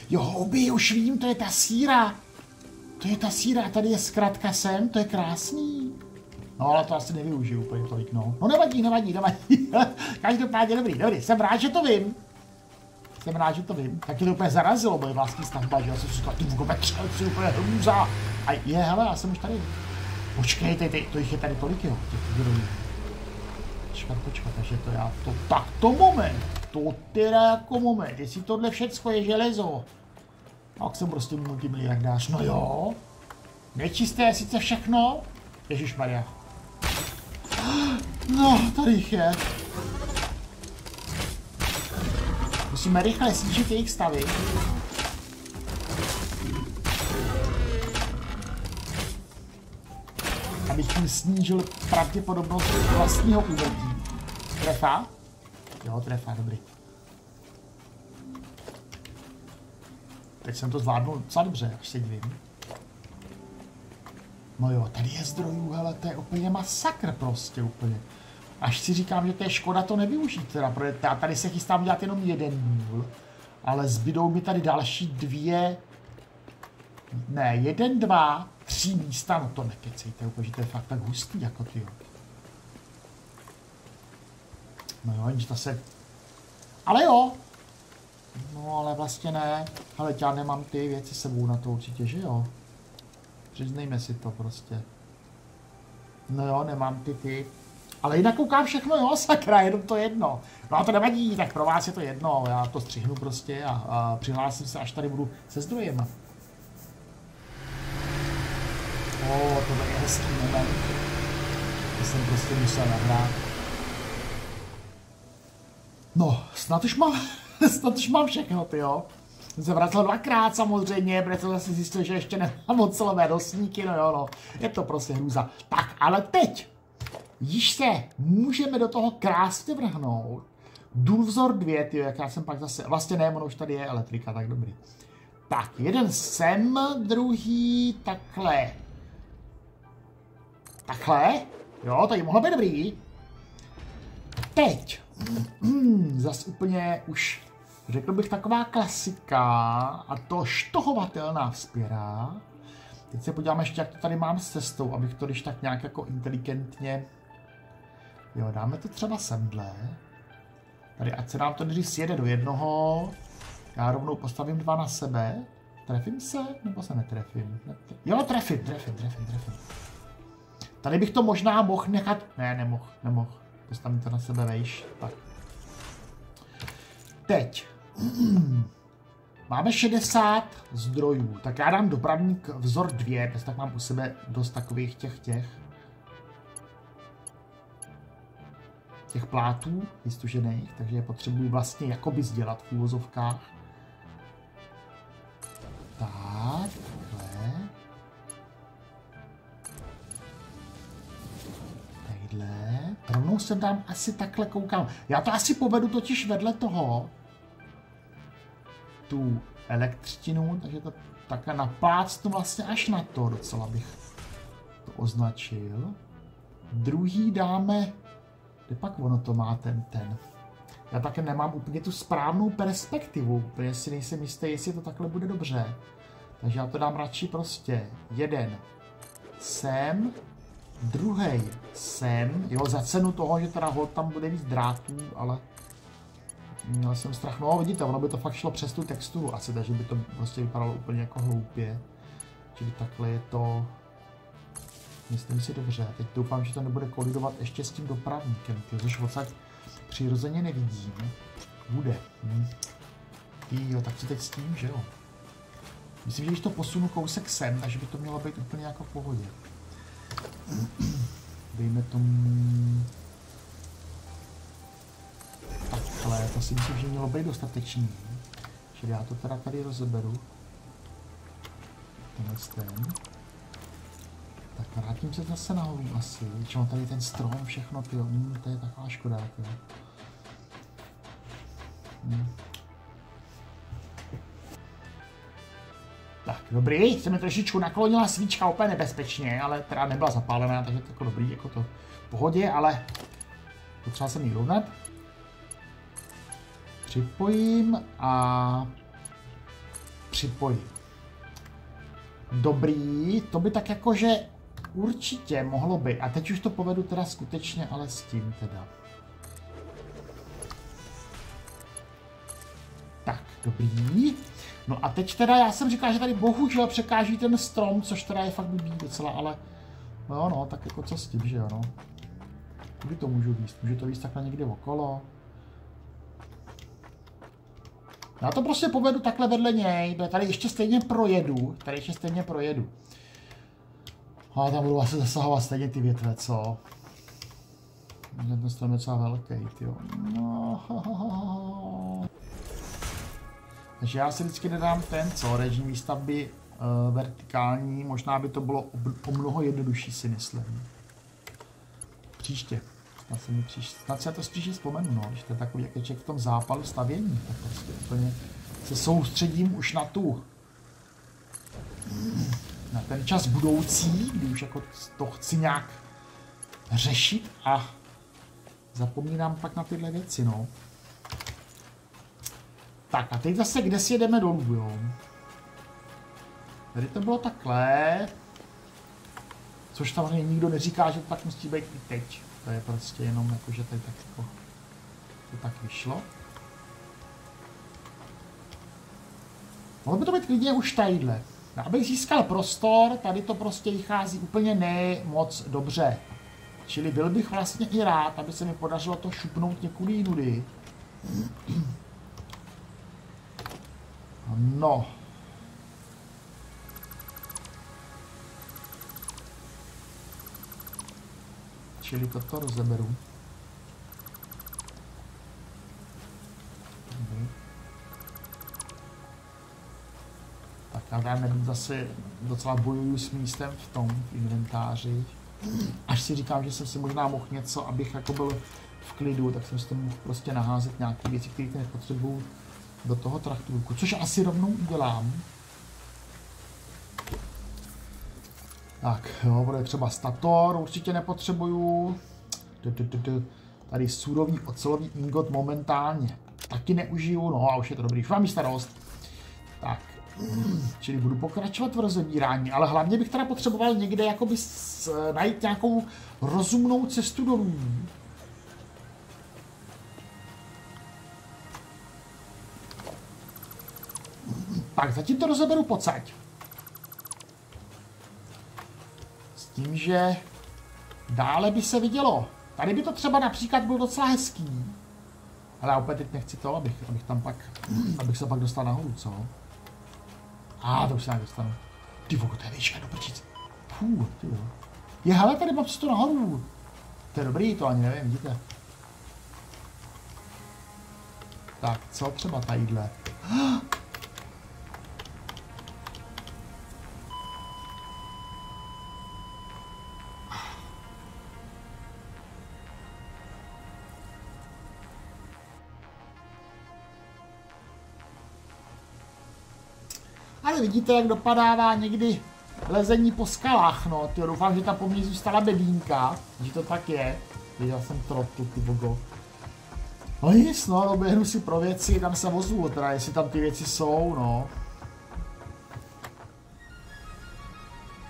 Jo, oby, už vím, to je ta síra. To je ta síra, tady je zkrátka sem, to je krásný. No ale to asi nevyužiju úplně tolik, no. No nevadí, nevadí, nevadí. [laughs] Každopádně dobrý, dobrý, jsem rád, že to vím. Jsem rád, že to vím. Taky to úplně zarazilo moje vlastní stavba, že já jsem si říkal, ty vůbec třelci, úplně hrůza. A je, hele, já jsem už tady. Počkej, ty, to jich je tady tolik, jo, těch zdrojů. Počkat, počkat, takže to já, to, tak to moment, to teda jako moment, jestli tohle všecko je železo, tak jsem prostě multimiliardář, no jo. Nečisté je sice všechno, Ježíš Maria. [gasps] No, tady jich je. Musíme rychle snížit jejich stavy. Abych tím snížil pravděpodobnost vlastního úmrtí. Trefa? Jo, trefa, dobrý. Teď jsem to zvládnul docela dobře, až se divím. No jo, tady je zdrojů, hele, to je úplně masakr prostě úplně. Až si říkám, že to je škoda to nevyužít teda, protože já tady se chystám dělat jenom jeden důl, ale zbydou mi tady další dvě, ne, jeden, dva, tři místa, no to nekecejte úplně, že to je fakt tak hustý jako ty. No jo, jenže to se, ale jo, no ale vlastně ne, ale já nemám ty věci sebou na to určitě, že jo. Přiznejme si to prostě. No jo, nemám ty ty. Ale jinak koukám všechno, jo, sakra, jenom to jedno. No a to nevadí, tak pro vás je to jedno, já to střihnu prostě a, a přihlásím se, až tady budu se zdrojem. O, to je hezký moment. To jsem prostě musel nahrát. No, snad už mám, [laughs] snad už mám všechno, ty jo. Jsem se vracel dvakrát samozřejmě, protože jsem zase zjistil, že ještě nemám ocelové dosníky, no jo, no. Je to prostě hrůza. Tak, ale teď již se můžeme do toho krásně vrhnout. Důvzor 2, ty, jak já jsem pak zase, vlastně ne, ono už tady je elektrika, tak dobrý. Tak, jeden sem, druhý takhle. Takhle, jo, tady mohlo být dobrý. Teď, [clears throat] zase úplně už řekl bych taková klasika, a to štohovatelná vzpěra. Teď se podíváme ještě, jak to tady mám s cestou, abych to když tak nějak jako inteligentně... Jo, dáme to třeba semhle. Tady, ať se nám to nejdřív sjede do jednoho. Já rovnou postavím dva na sebe. Trefím se? Nebo se netrefím? Netre... Jo, trefím, trefím, trefím, trefím. Tady bych to možná mohl nechat... Ne, nemohl, nemohl. Postavím to na sebe vejš. Tak. Teď. [clears throat] Máme 60 zdrojů, tak já dám dopravník vzor 2, protože tak mám u sebe dost takových těch těch těch plátů vystužených, takže je potřebuji vlastně jakoby sdělat v úvozovkách. Tak, takhle. Tadyhle. Rovnou se dám asi takhle koukám. Já to asi povedu totiž vedle toho, tu elektřinu, takže to takhle naplácnu vlastně až na to docela bych to označil. Druhý dáme, kde pak ono to má ten, ten. Já také nemám úplně tu správnou perspektivu, protože si nejsem jistý, jestli to takhle bude dobře. Takže já to dám radši prostě jeden sem, druhý sem, jo, za cenu toho, že teda hod tam bude víc drátů, ale Měl jsem strach, no vidíte, ono by to fakt šlo přes tu texturu asi, takže by to prostě vypadalo úplně jako hloupě. Čili takhle je to, myslím si dobře. Teď doufám, že to nebude kolidovat ještě s tím dopravníkem, což odsaď přirozeně nevidím. Bude. Hm. Jo, tak co teď s tím, že jo? Myslím, že když to posunu kousek sem, takže by to mělo být úplně jako v pohodě. [clears throat] Dejme tomu ale to si myslím, že mělo být dostatečný. Čili já to teda tady rozeberu. Tenhle ten. Tak vrátím se zase nahoru asi. Čemu tady ten strom, všechno, ty hmm, to je taková škoda, jo. Hmm. Tak, dobrý, se mi trošičku naklonila svíčka úplně nebezpečně, ale teda nebyla zapálená, takže to jako dobrý, jako to v pohodě, ale potřeba se mi rovnat připojím a připojím. Dobrý, to by tak jakože určitě mohlo být. A teď už to povedu teda skutečně, ale s tím teda. Tak, dobrý. No a teď teda, já jsem říkal, že tady bohužel překáží ten strom, což teda je fakt blbý docela, ale no no, tak jako co s tím, že jo, no. Kdy to můžu víc? Můžu to víc takhle někde okolo? Já to prostě povedu takhle vedle něj, tady ještě stejně projedu, tady ještě stejně projedu. A tam budu asi zasahovat stejně ty větve, co? Ten strom je docela velký, jo. No. Takže já si vždycky nedám ten, co, režim výstavby uh, vertikální, možná by to bylo o mnoho jednodušší, si myslím. Příště. Snad se, mi příš, snad se to spíš vzpomenu, no, když to je takový, jak je v tom zápalu stavění, tak prostě úplně se soustředím už na tu na ten čas budoucí, kdy už jako to chci nějak řešit a zapomínám pak na tyhle věci, no. Tak a teď zase kde si jedeme dolů, jo. Tady to bylo takhle. Což samozřejmě nikdo neříká, že to tak musí být i teď. To je prostě jenom jako, že tady tak jako to tak vyšlo. Mohlo by to být klidně už tadyhle. Abych získal prostor, tady to prostě vychází úplně ne moc dobře. Čili byl bych vlastně i rád, aby se mi podařilo to šupnout někudy jinudy. No, čili toto rozeberu. Mhm. Já nevím, zase docela bojuju s místem v tom v inventáři. Až si říkám, že jsem si možná mohl něco, abych jako byl v klidu, tak jsem si to mohl prostě naházet nějaké věci, které nepotřebuju do toho traktůrku, což asi rovnou udělám. Tak, jo, bude třeba stator, určitě nepotřebuju. Tady surový ocelový ingot momentálně taky neužiju, no a už je to dobrý, už mám starost. Tak, Čili budu pokračovat v rozebírání, ale hlavně bych teda potřeboval někde jakoby s, najít nějakou rozumnou cestu dolů. Tak, zatím to rozeberu pocať. S tím, že dále by se vidělo. Tady by to třeba například bylo docela hezký. Ale já opět teď nechci to, abych, abych tam pak, abych se pak dostal nahoru, co? A ah, to už se dostanu. Ty vogo, to je výška do prčic. Fů, ty jo. Je, hele, tady mám cestu nahoru. To je dobrý, to ani nevím, vidíte. Tak, co třeba tadyhle? [gasps] vidíte, jak dopadává někdy lezení po skalách, no. Ty doufám, že ta po mně zůstala bedínka, že to tak je. Viděl jsem trotu, ty bogo. No nic, no, doběhnu si pro věci, tam se vozu, teda jestli tam ty věci jsou, no.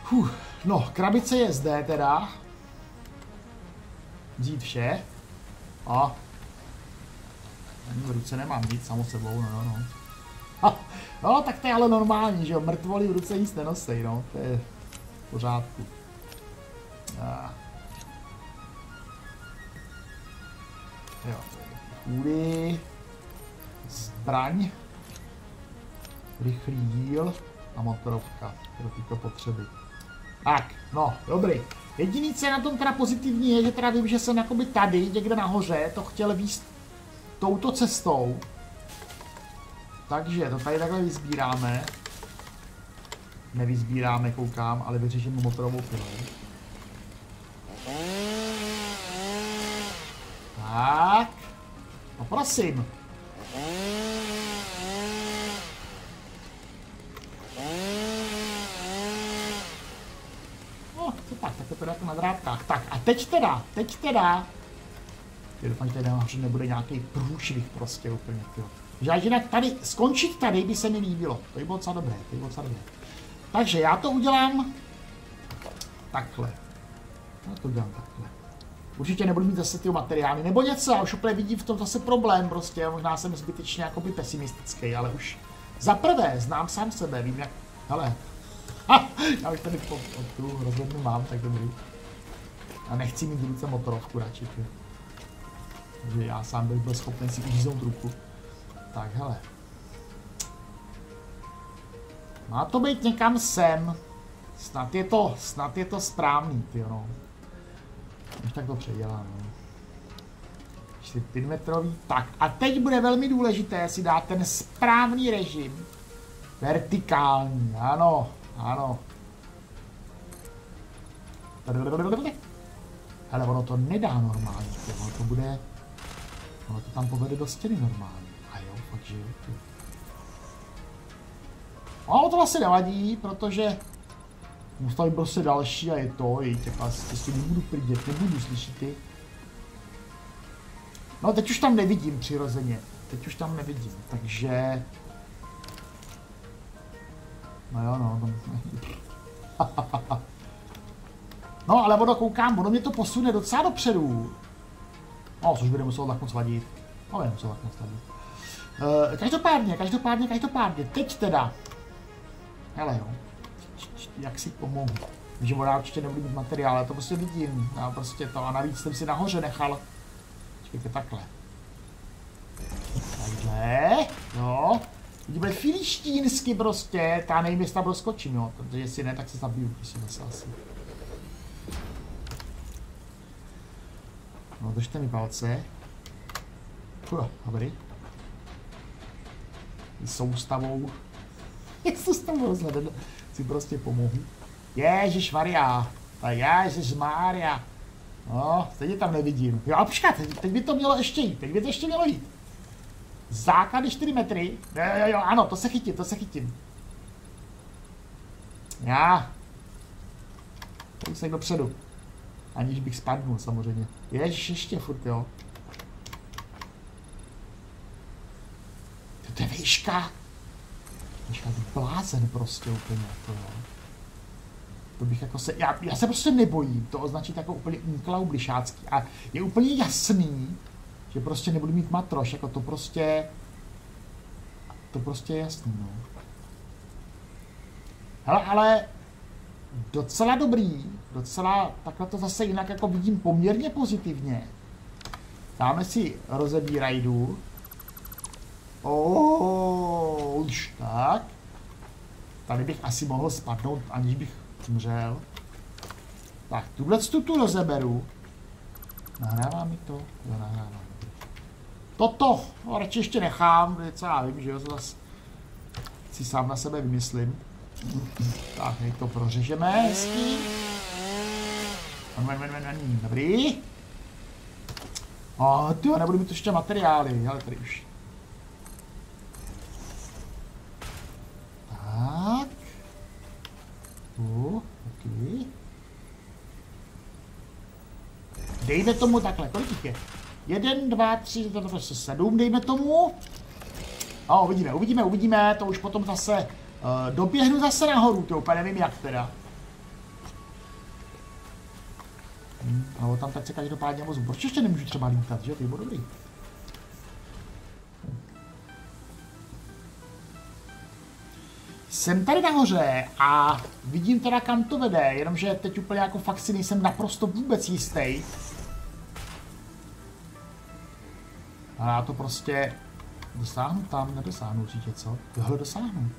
Huh, no, krabice je zde teda. Vzít vše. A. V ruce nemám nic, samo sebou, no, no, no. [laughs] No, tak to je ale normální, že jo, mrtvoli v ruce nic nenosej, no, to je v pořádku. A. Jo, kůly, zbraň, rychlý díl a motorovka pro tyto potřeby. Tak, no, dobrý. Jediný, co je na tom teda pozitivní, je, že teda vím, že jsem jakoby tady, někde nahoře, to chtěl výst touto cestou, takže to tady takhle vyzbíráme. Nevyzbíráme, koukám, ale vyřešíme motorovou pilu. Tak. No prosím. No, co tak, tak to teda na drátkách. Tak a teď teda, teď teda. Doufám, že tady nebude nějaký průšvih prostě úplně, tyjo. Že jinak tady, skončit tady by se mi líbilo. To by bylo docela dobré, to by bylo docela dobré. Takže já to udělám takhle. Já to udělám takhle. Určitě nebudu mít zase ty materiály nebo něco, já už úplně vidím v tom zase problém prostě, možná jsem zbytečně jakoby pesimistický, ale už za prvé znám sám sebe, vím jak, hele, ha, já už tady po, po tu rozhodnu mám, tak dobrý. A nechci mít ruce motorovku radši, takže já sám bych byl schopný si uříznout ruku. Tak, hele. Má to být někam sem. Snad je to, snad je to správný, ty no. Už tak to předělám, no. 4 metrový. Tak a teď bude velmi důležité si dát ten správný režim. Vertikální, ano, ano. Ale ono to nedá normálně, ono to bude, ono to tam povede do stěny normálně takže... Ale to vlastně nevadí, protože Postavím prostě další a je to, je tak asi si nebudu prdět, nebudu slyšet ty. No teď už tam nevidím přirozeně, teď už tam nevidím, takže... No jo, no, no. [laughs] no ale ono koukám, ono mě to posune docela dopředu. No, což bude muset tak moc vadit. No, nevím, co tak moc vadit. Uh, každopádně, každopádně, každopádně, teď teda. Hele jo, jak si pomohu. Že voda určitě nebudu mít materiál, já to prostě vidím. Já prostě to, a navíc jsem si nahoře nechal. Počkejte, takhle. Takhle, no. Bude filištínsky prostě, ta nevím, tam rozkočím, jo. Protože jestli ne, tak se zabiju, prostě zase asi. No, držte mi palce. Fuh, dobrý soustavou, soustavou rozhledem si prostě pomohu. Ježíš Maria, tak Ježíš Maria. No, stejně tam nevidím. Jo, a počkat, teď, teď by to mělo ještě jít, teď by to ještě mělo jít. Základy 4 metry. Jo, jo, jo, ano, to se chytím, to se chytím. Já. Kousek dopředu. Aniž bych spadnul samozřejmě. Ježiš, ještě furt, jo. To je výška. Počkat, blázen prostě úplně, to jo. To bych jako se, já, já se prostě nebojím to označit jako úplně blišácký. A je úplně jasný, že prostě nebudu mít matroš, jako to prostě, to prostě je jasný, no. Hele, ale docela dobrý, docela, takhle to zase jinak jako vidím poměrně pozitivně. Dáme si rozebírajdu. Oh, už tak. Tady bych asi mohl spadnout, aniž bych umřel. Tak, tuhle tu tu rozeberu. Nahrává mi to? Jo, nahrává. Toto, radši ještě nechám, co já vím, že jo, zase si sám na sebe vymyslím. Tak, teď to prořežeme hezky. Dobrý. A ty nebudu mít ještě materiály, ale tady už. Tak. Uh, okay. Dejme tomu takhle, kolik jich je? Jeden, dva, tři, to prostě sedm, dejme tomu. A uvidíme, uvidíme, uvidíme, to už potom zase uh, doběhnu zase nahoru, to úplně nevím jak teda. Hmm, ale tam tak se každopádně moc. Proč ještě nemůžu třeba lítat, že? To bylo dobrý. Jsem tady nahoře a vidím teda kam to vede, jenomže teď úplně jako fakt si nejsem naprosto vůbec jistý. A já to prostě dosáhnu tam, nedosáhnu určitě, co? Tohle dosáhnu.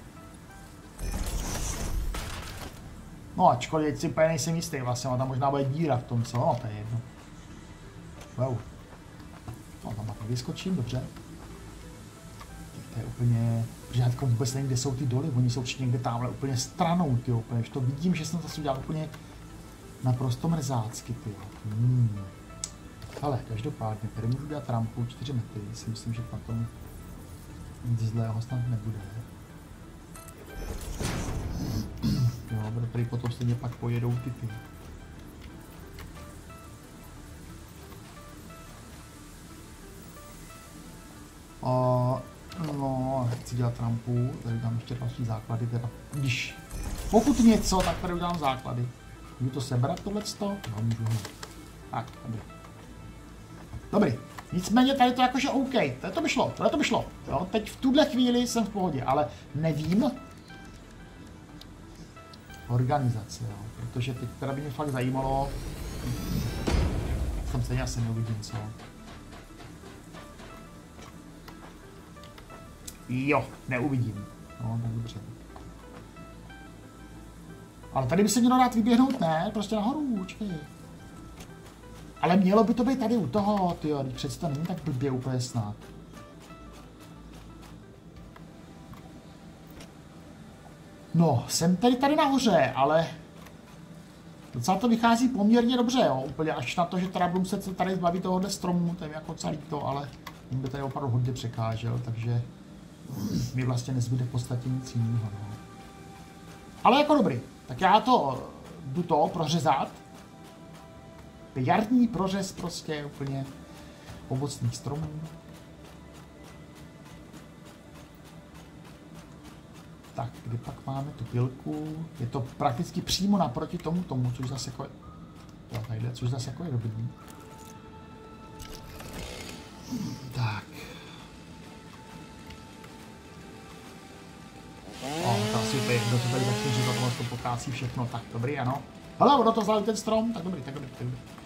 No ačkoliv si úplně nejsem jistý, vlastně, tam možná bude díra v tom, co? No, to je jedno. Wow. No, tam takhle vyskočím, dobře. To je úplně, protože já vůbec nevím, kde jsou ty doly, oni jsou všichni někde tamhle úplně stranou, ty úplně, už to vidím, že jsem zase udělal úplně naprosto mrzácky, ty. Hmm. Ale každopádně, tady můžu dát rampu 4 metry, si myslím, že na tom nic zlého snad nebude. Jo, bude tady potom stejně pak pojedou ty ty. A, no, chci dělat rampu, tady dám ještě další základy, teda, když, pokud něco, tak tady udělám základy. Můžu to sebrat tohleto? No, můžu ho. Tak, dobrý. Dobrý. Nicméně tady to jakože OK, tady to by šlo, tady to by šlo. Jo? Teď v tuhle chvíli jsem v pohodě, ale nevím, organizace, jo? protože teď teda by mě fakt zajímalo, tam stejně asi neuvidím, co. Jo, neuvidím. No, tak dobře. Ale tady by se mělo dát vyběhnout, ne? Prostě nahoru, počkej. Ale mělo by to být tady u toho, ty jo, přece to není tak blbě úplně snad. No, jsem tady tady nahoře, ale docela to vychází poměrně dobře, jo, úplně až na to, že teda budu se tady zbavit tohohle stromu, to je jako celý to, ale on by tady opravdu hodně překážel, takže mi vlastně nezbyde v podstatě nic jiného, no. Ale jako dobrý, tak já to jdu to prořezat, jarní prořez prostě úplně ovocných stromů. Tak, kde pak máme tu pilku? Je to prakticky přímo naproti tomu tomu, což zase jako je... Jo, tadyhle, což zase jako je dobrý. Tak. O, to asi úplně, kdo to tady začne říkat, to všechno. Tak, dobrý, ano. Hele, ono to vzal ten strom, tak dobrý, tak dobrý, tak dobrý.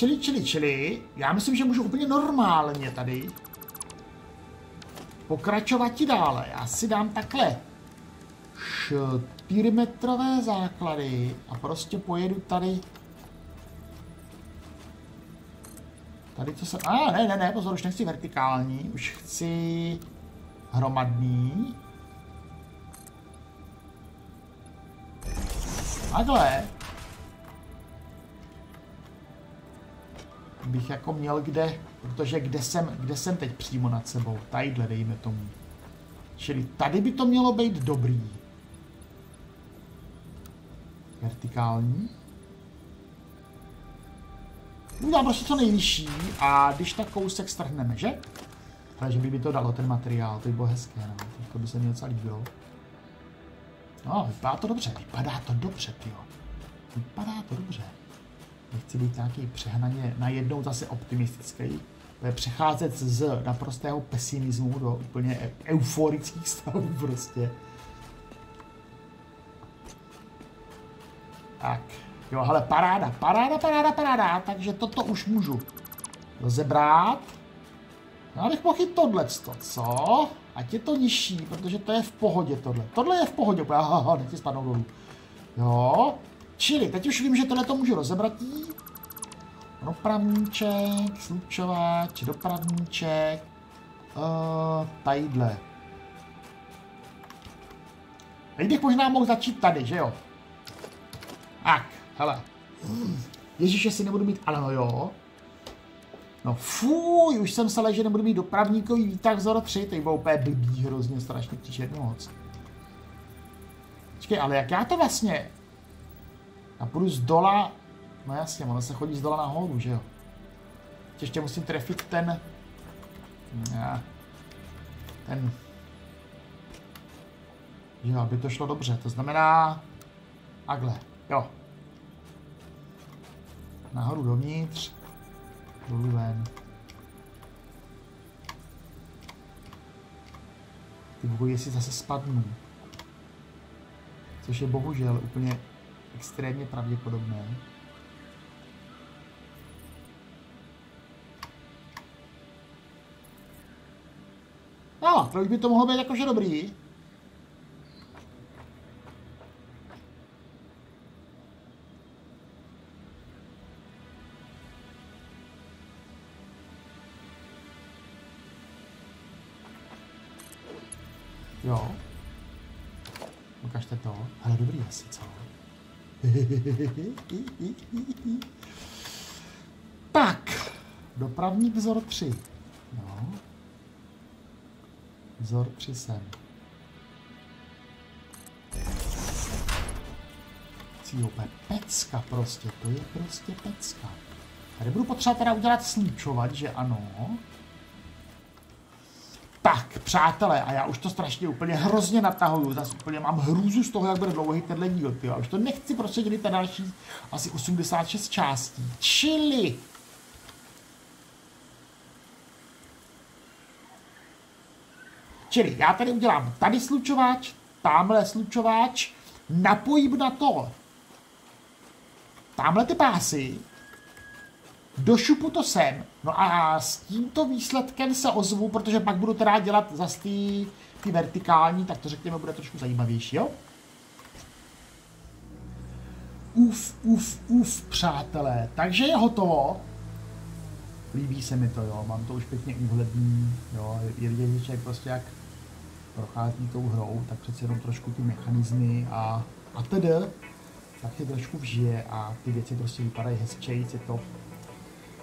Čili, čili, čili, já myslím, že můžu úplně normálně tady pokračovat ti dále. Já si dám takhle 4 metrové základy a prostě pojedu tady Tady co se... A ah, ne, ne, ne, pozor, už nechci vertikální, už chci hromadný. Takhle. Bych jako měl kde, protože kde jsem, kde jsem teď přímo nad sebou, tadyhle dejme tomu. Čili tady by to mělo být dobrý. Vertikální. Udělám prostě co nejvyšší a když tak kousek strhneme, že? Ale že by mi to dalo ten materiál, to by bylo hezké, no. To by se mi docela líbilo. No, vypadá to dobře, vypadá to dobře, jo. Vypadá to dobře. Nechci být nějaký přehnaně najednou zase optimistický. Bude přecházet z naprostého pesimismu do úplně euforických stavů [laughs] prostě. Tak, jo, hele, paráda, paráda, paráda, paráda, takže toto už můžu rozebrát. Já bych mohl jít tohle, co? Ať je to nižší, protože to je v pohodě tohle. Tohle je v pohodě, aha, nechci spadnout dolů. Jo, čili teď už vím, že tohle to můžu rozebrat. Dopravníček, slučovač, dopravníček, uh, tadyhle. Teď bych možná mohl začít tady, že jo? Tak, hele. Ježíš, jestli nebudu mít, ale no jo. No fuj, už jsem se že nebudu mít dopravníkový výtah vzor 3, to bylo úplně blbý, hrozně strašně příšernou moc. Počkej, ale jak já to vlastně? Já půjdu z dola, no jasně, ono se chodí z dola nahoru, že jo? Ještě musím trefit ten, ten, jo, aby to šlo dobře, to znamená, takhle, jo. Nahoru dovnitř, dolů ven. Ty bohu, jestli zase spadnu. Což je bohužel úplně extrémně pravděpodobné. No, proč by to mohlo být jakože dobrý? Jo. Ukažte to. Ale dobrý asi, co? [laughs] tak. Dopravník vzor 3. No. Vzor 3 sem. Cíl pecka prostě, to je prostě pecka. Tady budu potřeba teda udělat slíčovat, že ano. Tak, přátelé, a já už to strašně úplně hrozně natahuju, zase úplně mám hrůzu z toho, jak bude dlouhý tenhle díl, ty. už to nechci prostě dělit na další asi 86 částí. Čili Čili já tady udělám tady slučováč, tamhle slučováč, napojím na to tamhle ty pásy, došupu to sem, no a s tímto výsledkem se ozvu, protože pak budu teda dělat zase ty, ty vertikální, tak to řekněme bude trošku zajímavější, jo? Uf, uf, uf, přátelé, takže je hotovo. Líbí se mi to, jo, mám to už pěkně úhledný, jo, je vidět, že člověk prostě jak prochází tou hrou, tak přece jenom trošku ty mechanismy a, a tedy, tak je trošku vžije a ty věci prostě vypadají hezčej, je to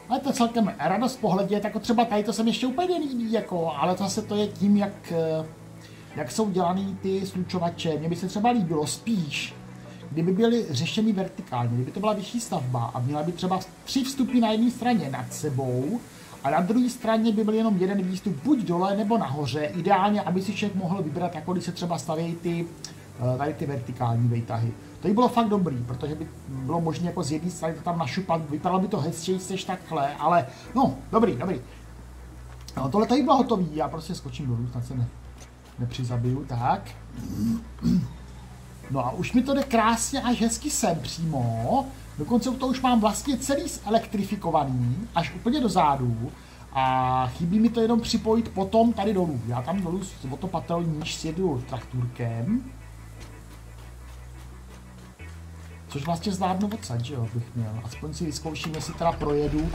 ale to celkem radost pohledě, jako třeba tady to se mi ještě úplně líbí, jako, ale zase to je tím, jak, eh, jak jsou dělaný ty slučovače. Mně by se třeba líbilo spíš, kdyby byly řešeny vertikálně, kdyby to byla vyšší stavba a měla by třeba tři vstupy na jedné straně nad sebou a na druhé straně by byl jenom jeden výstup buď dole nebo nahoře, ideálně, aby si člověk mohl vybrat, jako když se třeba stavějí ty, eh, tady ty vertikální vejtahy. To by bylo fakt dobrý, protože by bylo možné jako z jedné strany to tam našupat, vypadalo by to hezčej, než takhle, ale no, dobrý, dobrý. No, tohle tady bylo hotový, já prostě skočím dolů, snad se ne, nepřizabiju, tak. No a už mi to jde krásně až hezky sem přímo, dokonce to už mám vlastně celý zelektrifikovaný, až úplně do zádu, a chybí mi to jenom připojit potom tady dolů. Já tam dolů o to patel níž sjedu trakturkem, Což vlastně zvládnu odsaď, že jo, bych měl. Aspoň si vyzkouším, jestli teda projedu,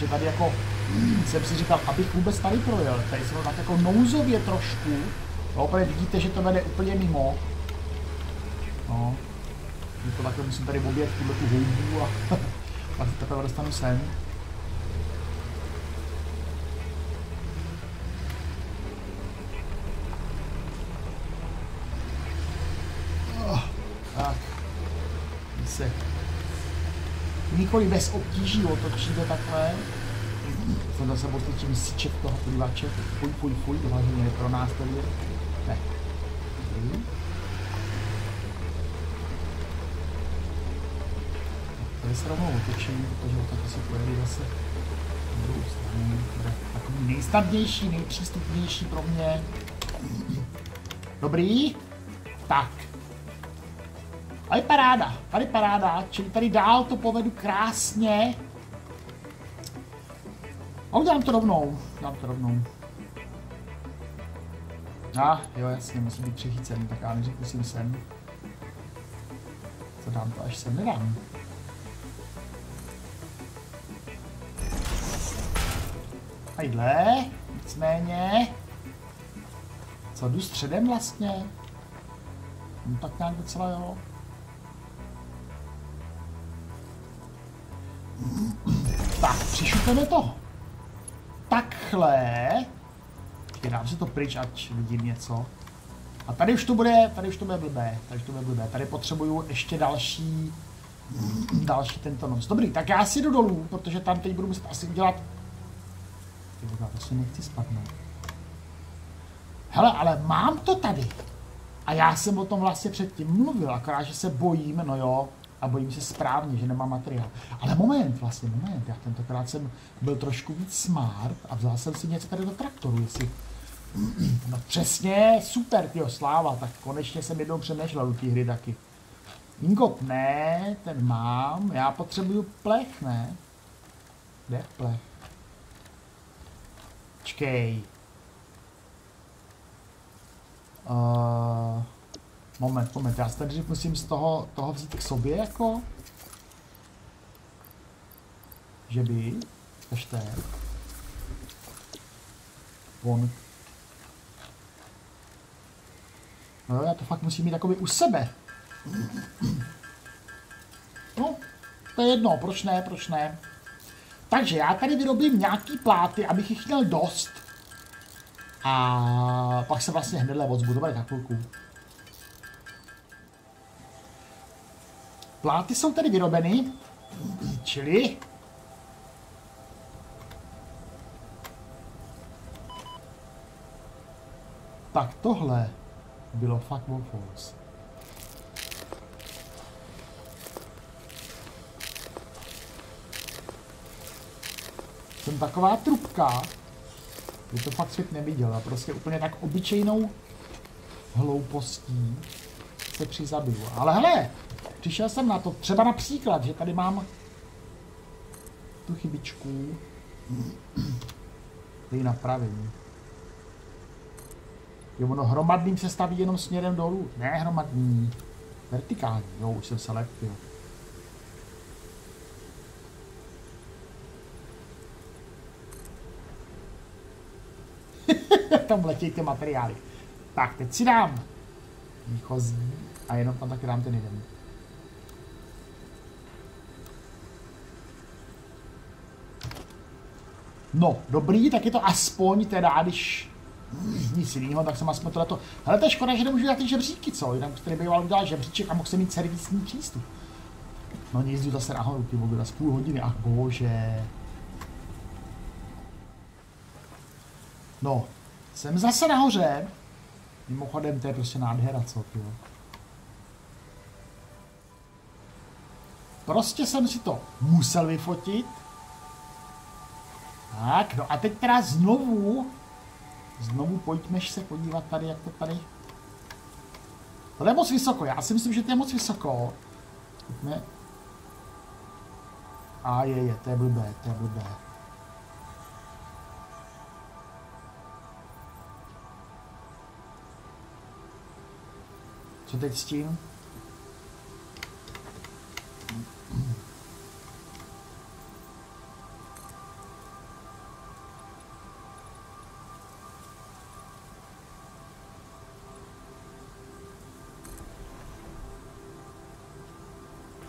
že tady jako hmm, jsem si říkal, abych vůbec tady projel. Tady jsem tak jako nouzově trošku. No, opět vidíte, že to vede úplně mimo. No. To takhle musím tady obět tuhle tu houbu a [laughs] pak se teprve dostanu sem. Nikoli bez obtíží otočíte takhle. Jsem zase otočím syček toho plivače. Fuj, fuj, fuj, hlavně je pro nás tady. Ne. Tady se rovnou otočím, protože taky si pojeli zase. Takový nejsnadnější, nejpřístupnější pro mě. Dobrý? Tak. Tady paráda, tady paráda, čili tady dál to povedu krásně. A udělám to rovnou, dám to rovnou. A, ah, jo, jasně, musí být přechycený, tak já nejdřív musím sem. Co dám to až sem nedám. Tadyhle, nicméně. Co jdu středem vlastně? No tak nějak docela jo. Tak, přišupeme to. Takhle. dám si to pryč, ať vidím něco. A tady už to bude, tady už to bude blbé, tady už to bude blbé. Tady potřebuju ještě další, další tento noc. Dobrý, tak já si jdu dolů, protože tam teď budu muset asi udělat... Ty to si nechci spadnout. Hele, ale mám to tady. A já jsem o tom vlastně předtím mluvil, akorát, že se bojím, no jo, a bojím se správně, že nemám materiál. Ale moment, vlastně moment, já tentokrát jsem byl trošku víc smart a vzal jsem si něco tady do traktoru, jestli... [clears throat] No přesně, super, tyjo, sláva, tak konečně jsem jednou přemýšlel u té hry taky. Ingot ne, ten mám, já potřebuju plech, ne? Kde plech? Čkej. Uh, moment, moment, já se tady musím z toho, toho vzít k sobě jako? Že by? Ještě. On. No já to fakt musím mít jakoby u sebe. No, to je jedno, proč ne, proč ne. Takže já tady vyrobím nějaký pláty, abych jich měl dost. A pak se vlastně hnedle odzbudovali na chvilku. Pláty jsou tady vyrobeny, čili tak tohle bylo fakt Wolfos. Jsem taková trubka, že to fakt svět neviděl a prostě úplně tak obyčejnou hloupostí se přizabiju. Ale hele, přišel jsem na to, třeba například, že tady mám tu chybičku, tady napravím. Jo, ono hromadným se staví jenom směrem dolů. Ne hromadný, vertikální. Jo, už jsem se lepil. [laughs] tam letějí ty materiály. Tak, teď si dám výchozí a jenom tam taky dám ten jeden. No, dobrý, tak je to aspoň teda, když nic jiného, tak jsem aspoň tohleto. Hele, to je škoda, že nemůžu dělat ty žebříky, co? Jinak tady býval udělal žebříček a mohl jsem mít servisní přístup. No nic, jdu zase nahoru, ty mobil z půl hodiny, ach bože. No, jsem zase nahoře. Mimochodem, to je prostě nádhera, co, ty Prostě jsem si to musel vyfotit. Tak, no a teď teda znovu, znovu pojďme se podívat tady, jak to tady. To je moc vysoko, já si myslím, že to je moc vysoko. Pojďme. A je, je, to je blbé, to je blbé. Co teď s tím?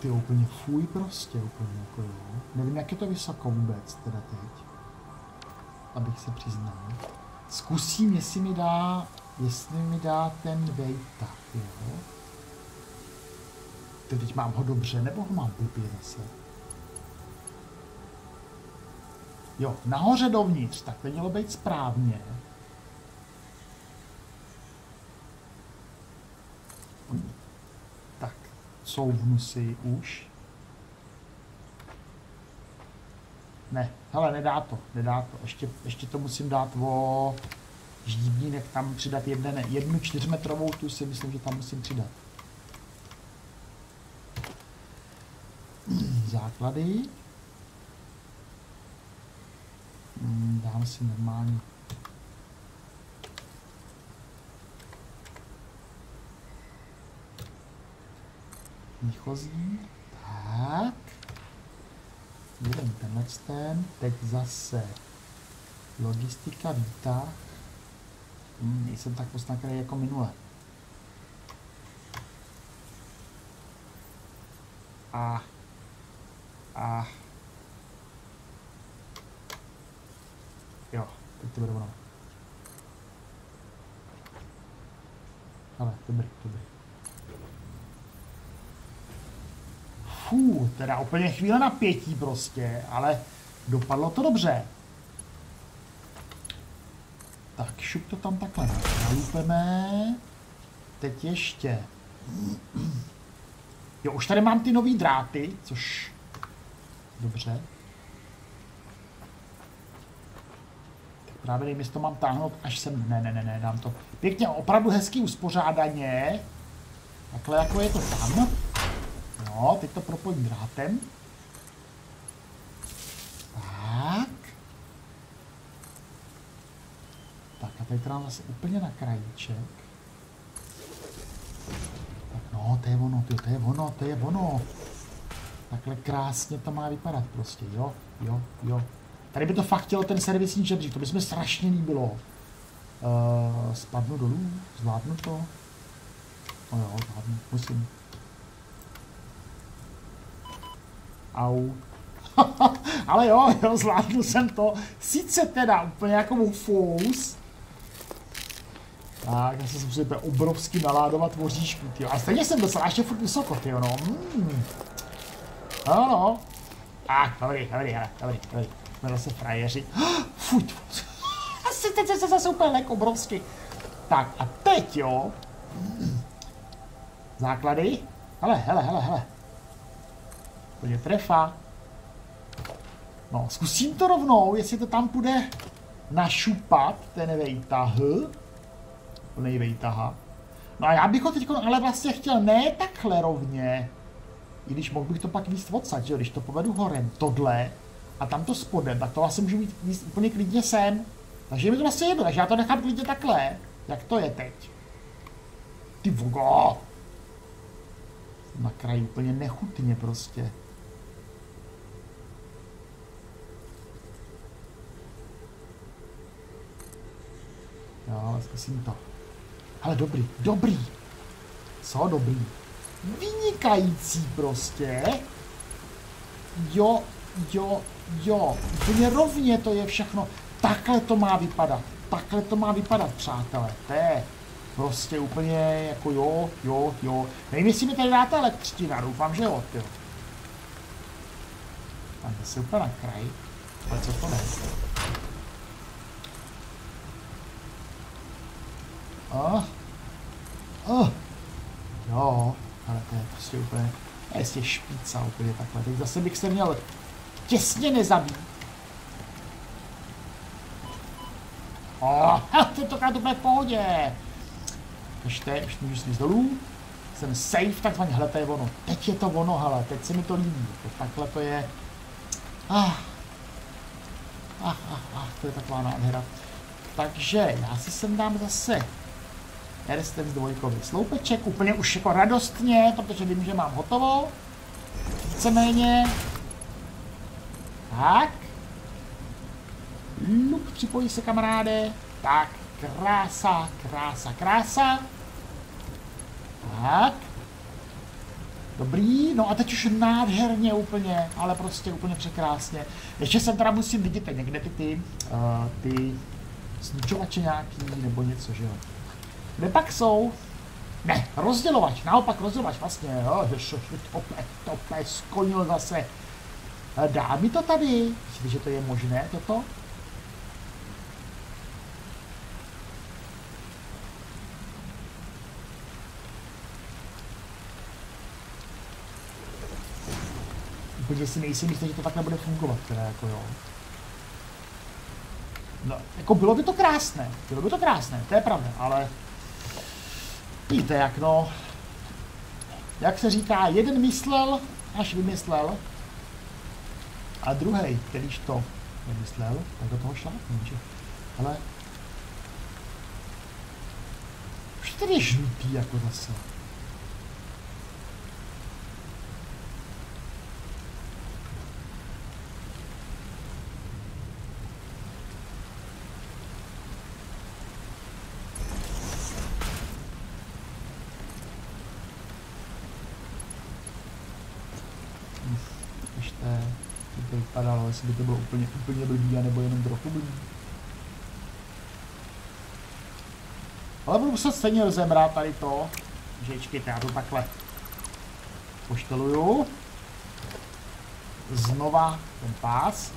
ty úplně fuj prostě, úplně jako jo. Nevím, jak je to vysoko vůbec teda teď, abych se přiznal. Zkusím, jestli mi dá, jestli mi dá ten vejta, jo. Teď mám ho dobře, nebo ho mám blbě zase? Jo, nahoře dovnitř, tak to mělo být správně. Couvnu si už. Ne, hele, nedá to, nedá to. Ještě, ještě to musím dát o ždíbnínek, tam přidat jedne, jednu čtyřmetrovou, tu si myslím, že tam musím přidat. [clears throat] Základy. Hmm, dám si normální výchozí. Tak. Jeden tenhle ten. Teď zase logistika výtah. Hmm, nejsem tak posnakrý jako minule. A. A. Jo, teď to bude ono. Ale, dobrý, dobrý. Fú, teda úplně chvíle napětí prostě, ale dopadlo to dobře. Tak, šup to tam takhle nalupeme. Teď ještě. Jo, už tady mám ty nový dráty, což... Dobře. Tak právě nevím, jestli to mám táhnout až sem. Ne, ne, ne, ne, dám to. Pěkně, opravdu hezký uspořádaně. Takhle jako je to tam. No, teď to propojím drátem. Tak. Tak a teď to zase úplně na krajíček. Tak no, to je ono, to, je ono, to je ono. Takhle krásně to má vypadat prostě, jo, jo, jo. Tady by to fakt chtělo ten servisní žebřík, to by mi strašně líbilo. Uh, spadnu dolů, zvládnu to. No jo, zvládnu, musím. Au. [laughs] Ale jo, jo, zvládnu jsem to. Sice teda úplně jako fous. Tak, já se musím obrovsky naládovat voříšku, ty. A stejně jsem docela ještě furt vysoko, ty, no. Hmm. Ano. A, ah, dobrý, dobrý, hele, dobrý, dobrý. Jsme zase frajeři. [gasps] Fuj, [laughs] asi teď se zase úplně lek obrovský. Tak a teď jo. Základy. Hele, hele, hele, hele. Úplně trefa. No, zkusím to rovnou, jestli to tam půjde našupat, ten vejtah. Plný vejtaha. No a já bych ho teď ale vlastně chtěl ne takhle rovně, i když mohl bych to pak víc odsaď, že když to povedu horem, tohle, a tam to spodem, tak to vlastně můžu mít víc úplně klidně sem. Takže mi to vlastně jedno, takže já to nechám klidně takhle, jak to je teď. Ty vogo! Na kraji úplně nechutně prostě. Jo, zkusím to. Ale dobrý, dobrý. Co dobrý? Vynikající prostě. Jo, jo, jo. Úplně rovně to je všechno. Takhle to má vypadat. Takhle to má vypadat, přátelé. To je prostě úplně jako jo, jo, jo. Nevím, jestli mi tady dáte elektřina, doufám, že jo, jo. Tam se úplně na kraj. Ale co to ne? Oh. Oh. Jo, ale to je prostě úplně, jestli špíca úplně takhle. Teď zase bych se měl těsně nezabít. Oh, tentokrát úplně v pohodě. Ještě, už můžu slízt dolů. Jsem safe, takzvaně, hele, to je ono. Teď je to ono, hele, teď se mi to líbí. To takhle to je... Ah. Ah, ah, ah, to je taková nádhera. Takže já si sem dám zase Airstance dvojkový sloupeček, úplně už jako radostně, protože vím, že mám hotovo. Víceméně. Tak. Lup, připojí se kamaráde. Tak, krása, krása, krása. Tak. Dobrý, no a teď už nádherně úplně, ale prostě úplně překrásně. Ještě jsem teda musím vidět někde ty, ty, uh, ty sničovače nějaký nebo něco, že jo. Kde pak jsou? Ne, rozdělovač, naopak rozdělovač vlastně, jo, tope, tope, skonil zase. Dá mi to tady? Myslíte, že to je možné, toto? Úplně si nejsem jistý, že to takhle bude fungovat, teda jako jo. No, jako bylo by to krásné, bylo by to krásné, to je pravda, ale víte jak no, jak se říká, jeden myslel, až vymyslel, a druhý, kterýž to vymyslel, tak do toho šlápnu, že? Ale už tady je žlutý jako zase. Vypadalo, jestli by to bylo úplně, úplně blbý, nebo jenom trochu blbý. Ale budu muset stejně rozebrat tady to. Žečky, já to takhle pošteluju. Znova ten pás.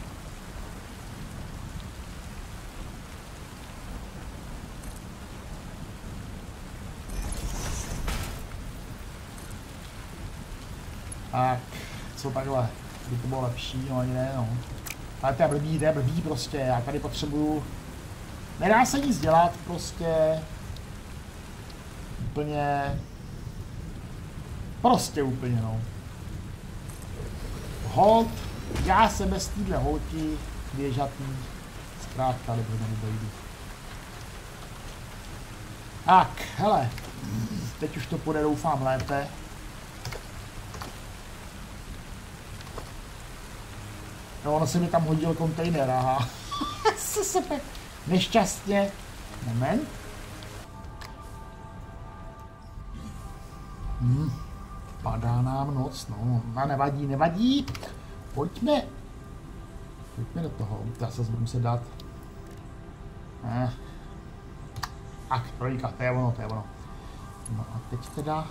Tak, co takhle? By to bylo lepší, no ani ne, no. Ale to je blbý, to je blbý prostě, já tady potřebuju... Nedá se nic dělat, prostě... Úplně... Prostě úplně, no. Hold, já se bez týhle holky běžatý zkrátka nebo neobejdu. Tak, hele, teď už to půjde doufám lépe. No, ono se mi tam hodil kontejner, aha. [laughs] Nešťastně. Moment. Hmm. Padá nám noc, no. A nevadí, nevadí. Pojďme. Pojďme do toho. Já se budu muset dát. Eh. Ach, trojka, to je ono, to je ono. No a teď teda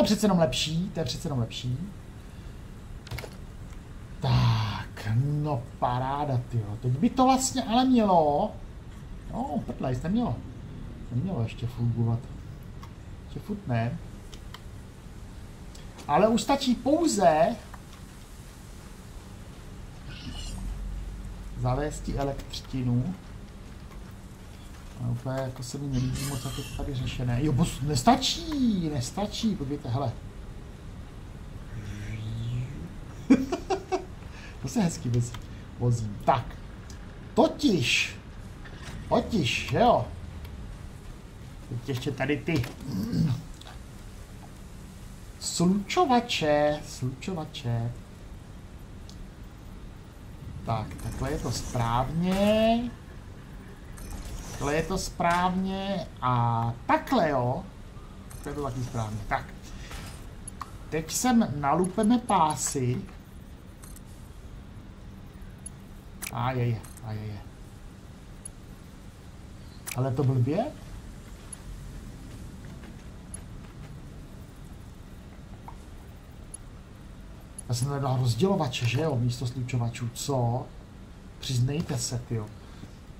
To je přece jenom lepší, to je přece jenom lepší. No paráda, ty Teď by to vlastně ale mělo... No, mělo. Nemělo ještě fungovat. Ještě furt ne. Ale už stačí pouze zavést elektřinu. Úplně jako se mi nelíbí moc, jak je to tady řešené. Jo, bos, nestačí, nestačí, podívejte, hele. [laughs] To se hezky vozí. Tak. Totiž. Totiž, jo. Teď ještě tady ty slučovače, slučovače. Tak, takhle je to správně. Takhle je to správně a takhle jo. To je to taky správně. Tak. Teď sem nalupeme pásy. A je, je, a je, je. Ale to blbě? Já jsem nedal rozdělovače, že jo, místo slučovačů. Co? Přiznejte se, ty.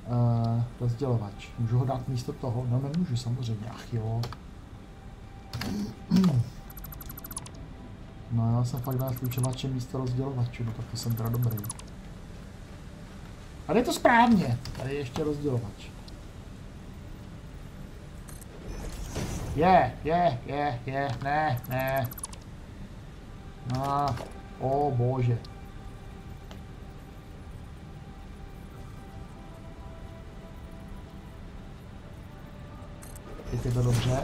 Uh, rozdělovač. Můžu ho dát místo toho? No nemůžu, samozřejmě. Ach jo. [clears throat] No já jsem fakt dal slučovače místo rozdělovačů, no tak to jsem teda dobrý. Tady je to správně. Tady je ještě rozdělovač. Je, je, je, je, ne, ne. No, o bože. Je to dobře.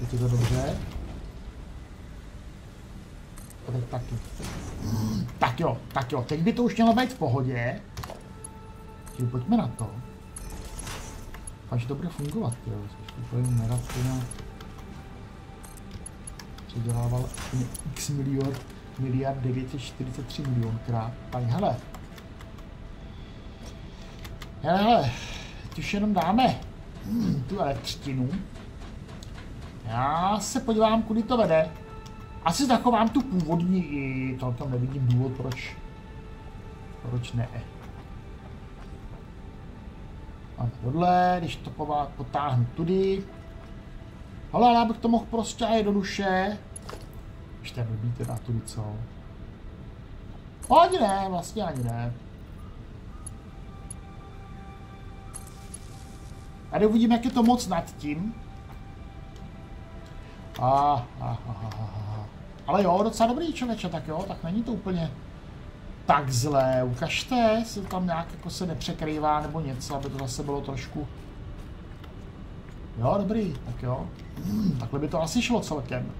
Je to dobře. A teď taky. Tak jo, tak jo, teď by to už mělo být v pohodě. Čili pojďme na to. Až to bude fungovat, jo. Úplně nerad to předělával x miliard, miliard 943 milionkrát. Tak hele. Hele, hele, už jenom dáme hmm, tu elektřinu. Já se podívám, kudy to vede. Asi zachovám tu původní i to tam nevidím důvod, proč, proč ne. A tohle, když to potáhnu tudy. Ale, ale abych to mohl prostě a jednoduše. Ještě blbý teda tudy, co? Ani ne, vlastně ani ne. Tady uvidím, jak je to moc nad tím. A, a, a, a, a. Ale jo, docela dobrý člověče, tak jo, tak není to úplně tak zlé. Ukažte, jestli tam nějak jako se nepřekrývá nebo něco, aby to zase bylo trošku... Jo, dobrý, tak jo. Hmm, takhle by to asi šlo celkem.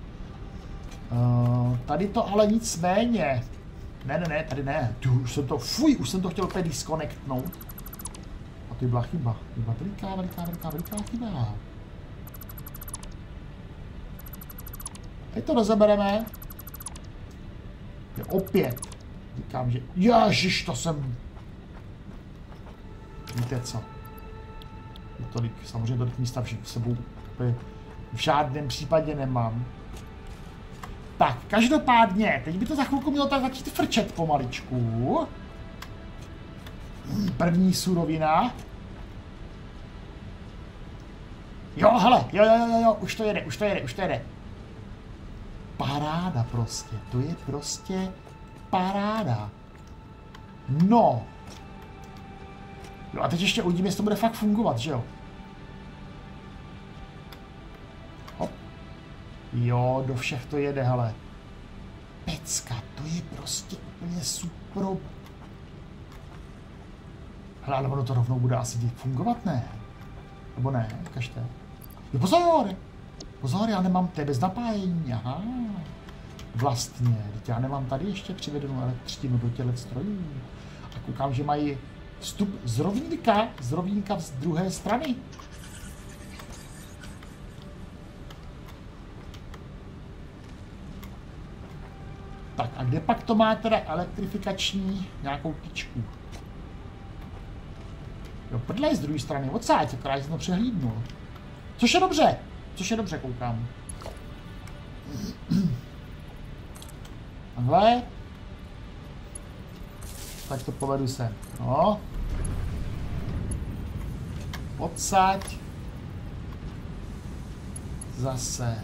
Uh, tady to ale nic méně. Ne, ne, ne, tady ne. Tu, už jsem to, fuj, už jsem to chtěl úplně disconnectnout. To byla chyba. Byla veliká, veliká, veliká, veliká chyba. Teď to rozebereme. Je opět. Říkám, že ježiš, to jsem... Víte co? Je tolik, samozřejmě tolik místa v sebou v žádném případě nemám. Tak, každopádně, teď by to za chvilku mělo tak začít frčet pomaličku. První surovina. Jo, hele, jo, jo, jo, jo, už to jede, už to jede, už to jede paráda prostě. To je prostě paráda. No. Jo a teď ještě uvidíme, jestli to bude fakt fungovat, že jo? Hop. Jo, do všech to jede, hele. Pecka, to je prostě úplně super. Hele, ale ono to rovnou bude asi fungovat, ne? Nebo ne, kažte. Jo, pozor! Pozor, já nemám tebe bez napájení, aha. Vlastně, teď já nemám tady ještě přivedenou elektřinu do těle strojů. A koukám, že mají vstup z rovníka, z rovníka z druhé strany. Tak a kde pak to má teda elektrifikační nějakou tyčku? Jo, prdle z druhé strany, odsáď, akorát jsem to přehlídnul. Což je dobře, Což je dobře, koukám. Takhle. Tak to povedu se. No. Odsaď. Zase.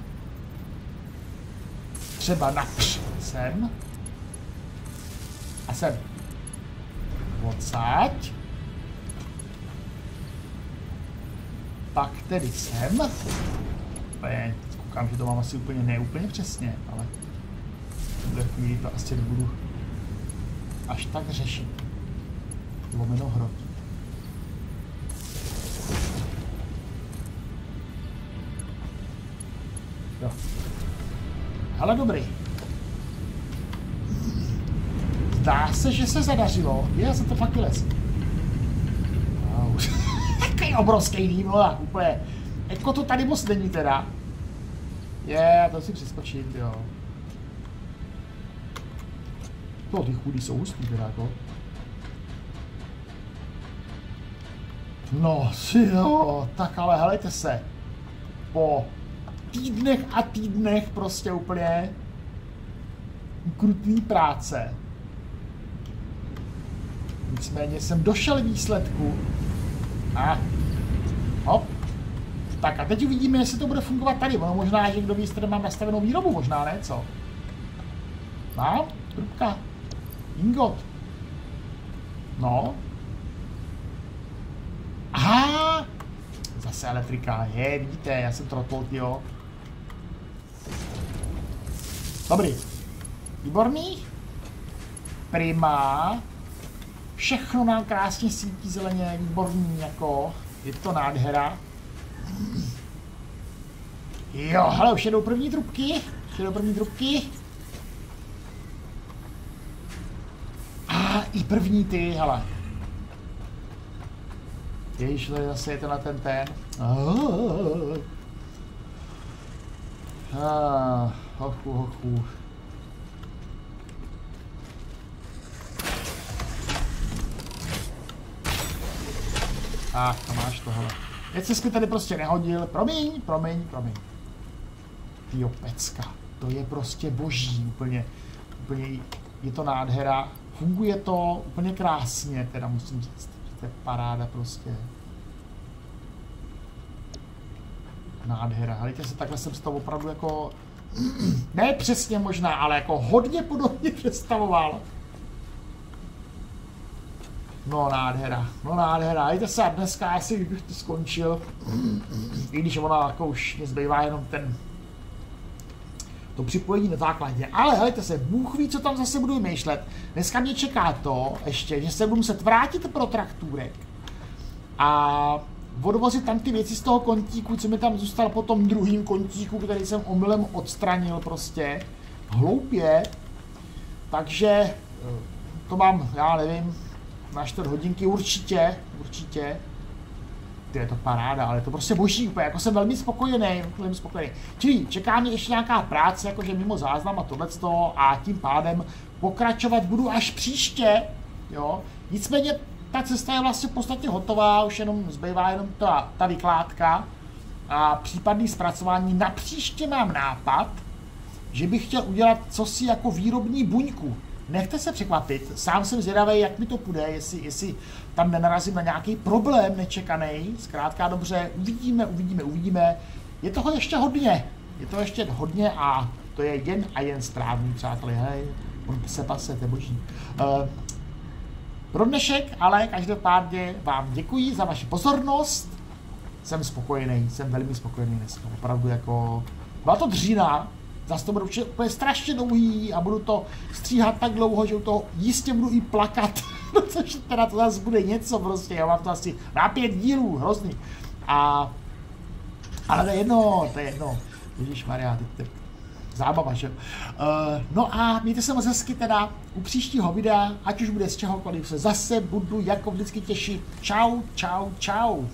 Třeba např sem. A sem. Odsaď. Pak tedy sem koukám, že to mám asi úplně neúplně přesně, ale v tuhle chvíli to asi nebudu až tak řešit. Lomeno hrot. Jo. Ale dobrý. Zdá se, že se zadařilo. Já jsem to fakt vylez. Obrovský no, úplně jako to tady moc není teda. Je, to si přeskočím, jo. To ty chudí jsou hustý teda jako. No, si jo, tak ale helejte se. Po týdnech a týdnech prostě úplně krutný práce. Nicméně jsem došel výsledku a hop, tak a teď uvidíme, jestli to bude fungovat tady. Ono možná, že kdo ví, jestli mám nastavenou výrobu, možná ne, co? Mám? Trubka. Ingot. No. Aha! Zase elektrika. Je, vidíte, já jsem trotl, jo. Dobrý. Výborný. Prima. Všechno nám krásně svítí zeleně, výborný, jako, je to nádhera. Jo, hele, už jedou první trubky, už jedou první trubky. A i první ty, hele. Ježiš, zase je na ten ten. Ah, ah hochu, hochu. A ah, máš to, hele. Teď jsi mi tady prostě nehodil. Promiň, promiň, promiň. Tyjo, pecka. To je prostě boží, úplně, úplně, je to nádhera. Funguje to úplně krásně, teda musím říct. To je paráda prostě. Nádhera. Hledajte se, takhle jsem z toho opravdu jako, [clears throat] ne přesně možná, ale jako hodně podobně [laughs] představoval. No nádhera, no nádhera, jděte se, dneska asi bych to skončil, i když ona jako už mě zbývá jenom ten to připojení na základě. Ale hejte se, Bůh ví, co tam zase budu myšlet. Dneska mě čeká to ještě, že se budu muset vrátit pro traktůrek a odvozit tam ty věci z toho kontíku, co mi tam zůstal po tom druhým kontíku, který jsem omylem odstranil prostě. Hloupě. Takže to mám, já nevím, na 4 hodinky určitě, určitě. Ty je to paráda, ale to prostě boží úplně, jako jsem velmi spokojený, velmi spokojený. Čili čeká mě ještě nějaká práce, jakože mimo záznam a tohleto a tím pádem pokračovat budu až příště, jo. Nicméně ta cesta je vlastně v podstatě hotová, už jenom zbývá jenom ta, ta vykládka a případný zpracování. Na příště mám nápad, že bych chtěl udělat cosi jako výrobní buňku. Nechte se překvapit, sám jsem zvědavý, jak mi to půjde, jestli, jestli tam nenarazím na nějaký problém nečekaný. Zkrátka dobře, uvidíme, uvidíme, uvidíme. Je toho ještě hodně, je to ještě hodně a to je jen a jen správný, přátelé, hej, on se pase, to boží. Uh, pro dnešek, ale každopádně vám děkuji za vaši pozornost. Jsem spokojený, jsem velmi spokojený dneska, opravdu jako, byla to dřína, Zase to bude určitě úplně strašně dlouhý a budu to stříhat tak dlouho, že u toho jistě budu i plakat. [laughs] Což teda to zase bude něco prostě, já mám to asi na pět dílů, hrozný. A, ale to je jedno, to je jedno. Ježíš Maria, teď, teď zábava, že? Uh, no a mějte se moc hezky teda u příštího videa, ať už bude z čehokoliv, se zase budu jako vždycky těšit. Čau, čau, čau.